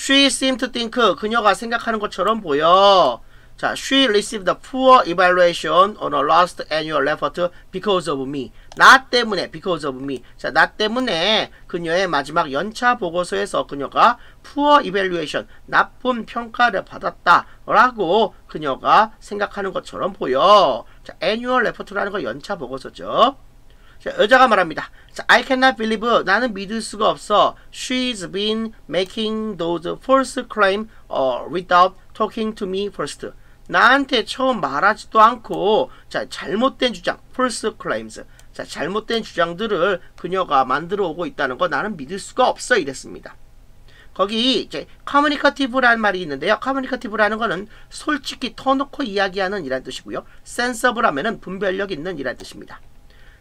Speaker 2: She seemed to think 그녀가 생각하는 것처럼 보여. 자, she received a poor evaluation on her last annual effort because of me. 나 때문에 because of me. 자, 나 때문에 그녀의 마지막 연차 보고서에서 그녀가 poor evaluation, 나쁜 평가를 받았다 라고 그녀가 생각하는 것처럼 보여. 자, annual effort라는 거 연차 보고서죠. 자, 여자가 말합니다. 자, I cannot believe 나는 믿을 수가 없어. She's been making those false claims uh, without talking to me first. 나한테 처음 말하지도 않고 자 잘못된 주장 false claims 자 잘못된 주장들을 그녀가 만들어 오고 있다는 거 나는 믿을 수가 없어 이랬습니다. 거기 이제 communicative라는 말이 있는데요. communicative라는 거는 솔직히 터놓고 이야기하는 이란 뜻이고요. sensible 하면은 분별력 있는 이란 뜻입니다.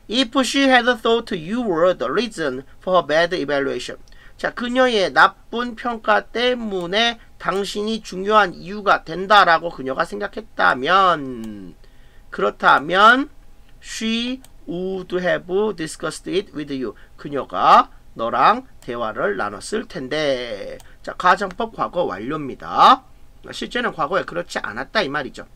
Speaker 2: If she had thought you were the reason for her bad evaluation. 자, 그녀의 나쁜 평가 때문에 당신이 중요한 이유가 된다라고 그녀가 생각했다면 그렇다면 she would have discussed it with you. 그녀가 너랑 대화를 나눴을 텐데. 자, 가정법 과거 완료입니다. 실제는 과거에 그렇지 않았다 이 말이죠.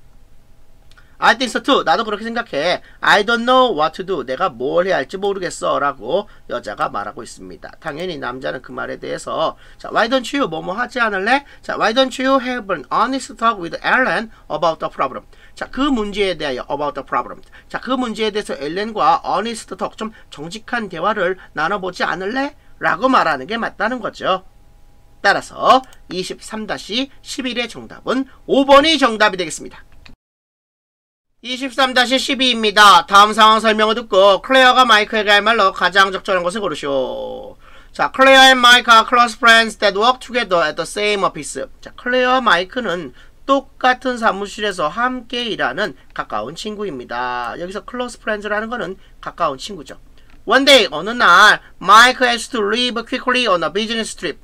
Speaker 2: I think so too. 나도 그렇게 생각해. I don't know what to do. 내가 뭘 해야 할지 모르겠어. 라고 여자가 말하고 있습니다. 당연히 남자는 그 말에 대해서 자, why don't you 뭐뭐 하지 않을래? 자, why don't you have an honest talk with Ellen about the problem? 자, 그 문제에 대하여 about the problem. 자, 그 문제에 대해서 엘렌과 honest talk 좀 정직한 대화를 나눠보지 않을래? 라고 말하는 게 맞다는 거죠. 따라서 23-11의 정답은 5번이 정답이 되겠습니다. 23-12입니다. 다음 상황 설명을 듣고 클레어가 마이크에게 할 말로 가장 적절한 것을 고르시오. 자, Claire and Mike are close friends that work together at the same office. 자, 클레어와 마이크는 똑같은 사무실에서 함께 일하는 가까운 친구입니다. 여기서 close friends라는 거는 가까운 친구죠. One day, 어느 날, Mike has to leave quickly on a business trip.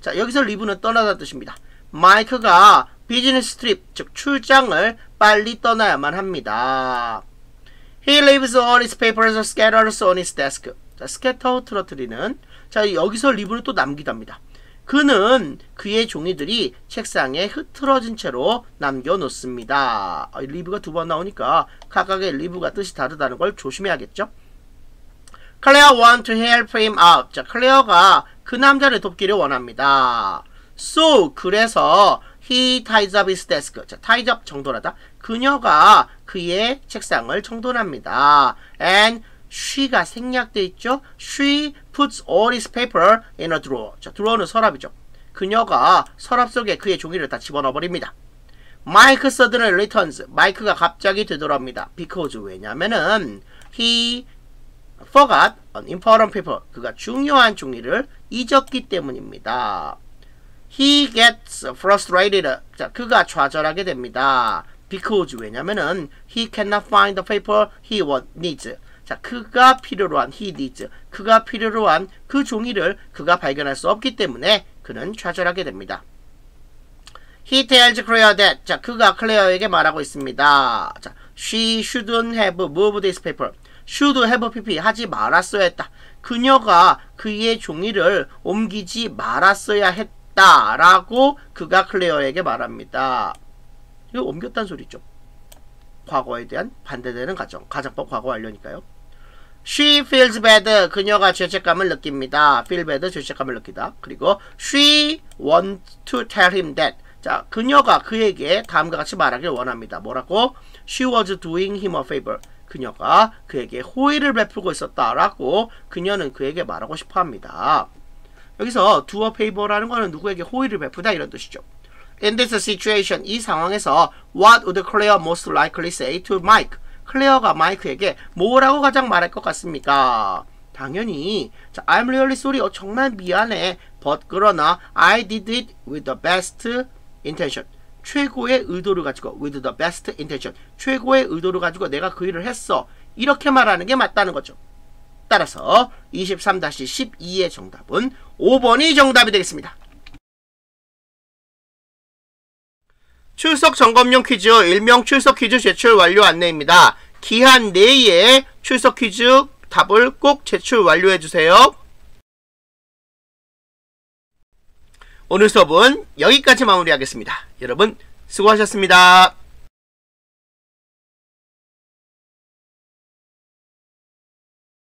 Speaker 2: 자, 여기서 leave는 떠나다는 뜻입니다. 마이크가 business trip, 즉 출장을 빨리 떠나야만 합니다. He leaves all his papers scattered on his desk. 자, scatter 흐트러뜨리는 자 여기서 leave를 또 남기답니다. 그는 그의 종이들이 책상에 흐트러진 채로 남겨놓습니다. 아, leave가 두 번 나오니까 각각의 leave가 뜻이 다르다는 걸 조심해야겠죠. Claire want to help him out. 자, 클레어가 그 남자를 돕기를 원합니다. So, 그래서 He ties up his desk. 자, ties up 정돈하다. 그녀가 그의 책상을 정돈합니다. And she가 생략돼 있죠. She puts all his paper in a drawer. 자, drawer는 서랍이죠. 그녀가 서랍 속에 그의 종이를 다 집어넣어 버립니다. Mike suddenly returns. 마이크가 갑자기 되돌아옵니다. Because 왜냐면은 he forgot an important paper. 그가 중요한 종이를 잊었기 때문입니다. He gets frustrated. 자, 그가 좌절하게 됩니다. Because 왜냐면은 he cannot find the paper he needs. 자, 그가 필요로 한 he needs. 그가 필요로 한 그 종이를 그가 발견할 수 없기 때문에 그는 좌절하게 됩니다. He tells Claire that 자 그가 클레어에게 말하고 있습니다. 자, she shouldn't have moved this paper. should have pp 하지 말았어야 했다. 그녀가 그의 종이를 옮기지 말았어야 했다 라고 그가 클레어에게 말합니다. 이거 옮겼다는 소리죠. 과거에 대한 반대되는 가정. 가정법 과거 완료니까요. She feels bad. 그녀가 죄책감을 느낍니다. feel bad 죄책감을 느끼다. 그리고 she wants to tell him that. 자, 그녀가 그에게 다음과 같이 말하길 원합니다. 뭐라고? She was doing him a favor. 그녀가 그에게 호의를 베풀고 있었다라고 그녀는 그에게 말하고 싶어 합니다. 여기서 do a favor라는 거는 누구에게 호의를 베푸다 이런 뜻이죠. In this situation, 이 상황에서 what would Claire most likely say to Mike? 클레어가 마이크에게 뭐라고 가장 말할 것 같습니까? 당연히 자, I'm really sorry. 어, 정말 미안해. But 그러나 I did it with the best intention. 최고의 의도를 가지고 with the best intention. 최고의 의도를 가지고 내가 그 일을 했어. 이렇게 말하는 게 맞다는 거죠. 따라서 23-12의 정답은 5번이 정답이 되겠습니다. 출석 점검용 퀴즈 일명 출석 퀴즈 제출 완료 안내입니다. 기한 내에 출석 퀴즈 답을 꼭 제출 완료해 주세요. 오늘 수업은 여기까지 마무리하겠습니다. 여러분 수고하셨습니다.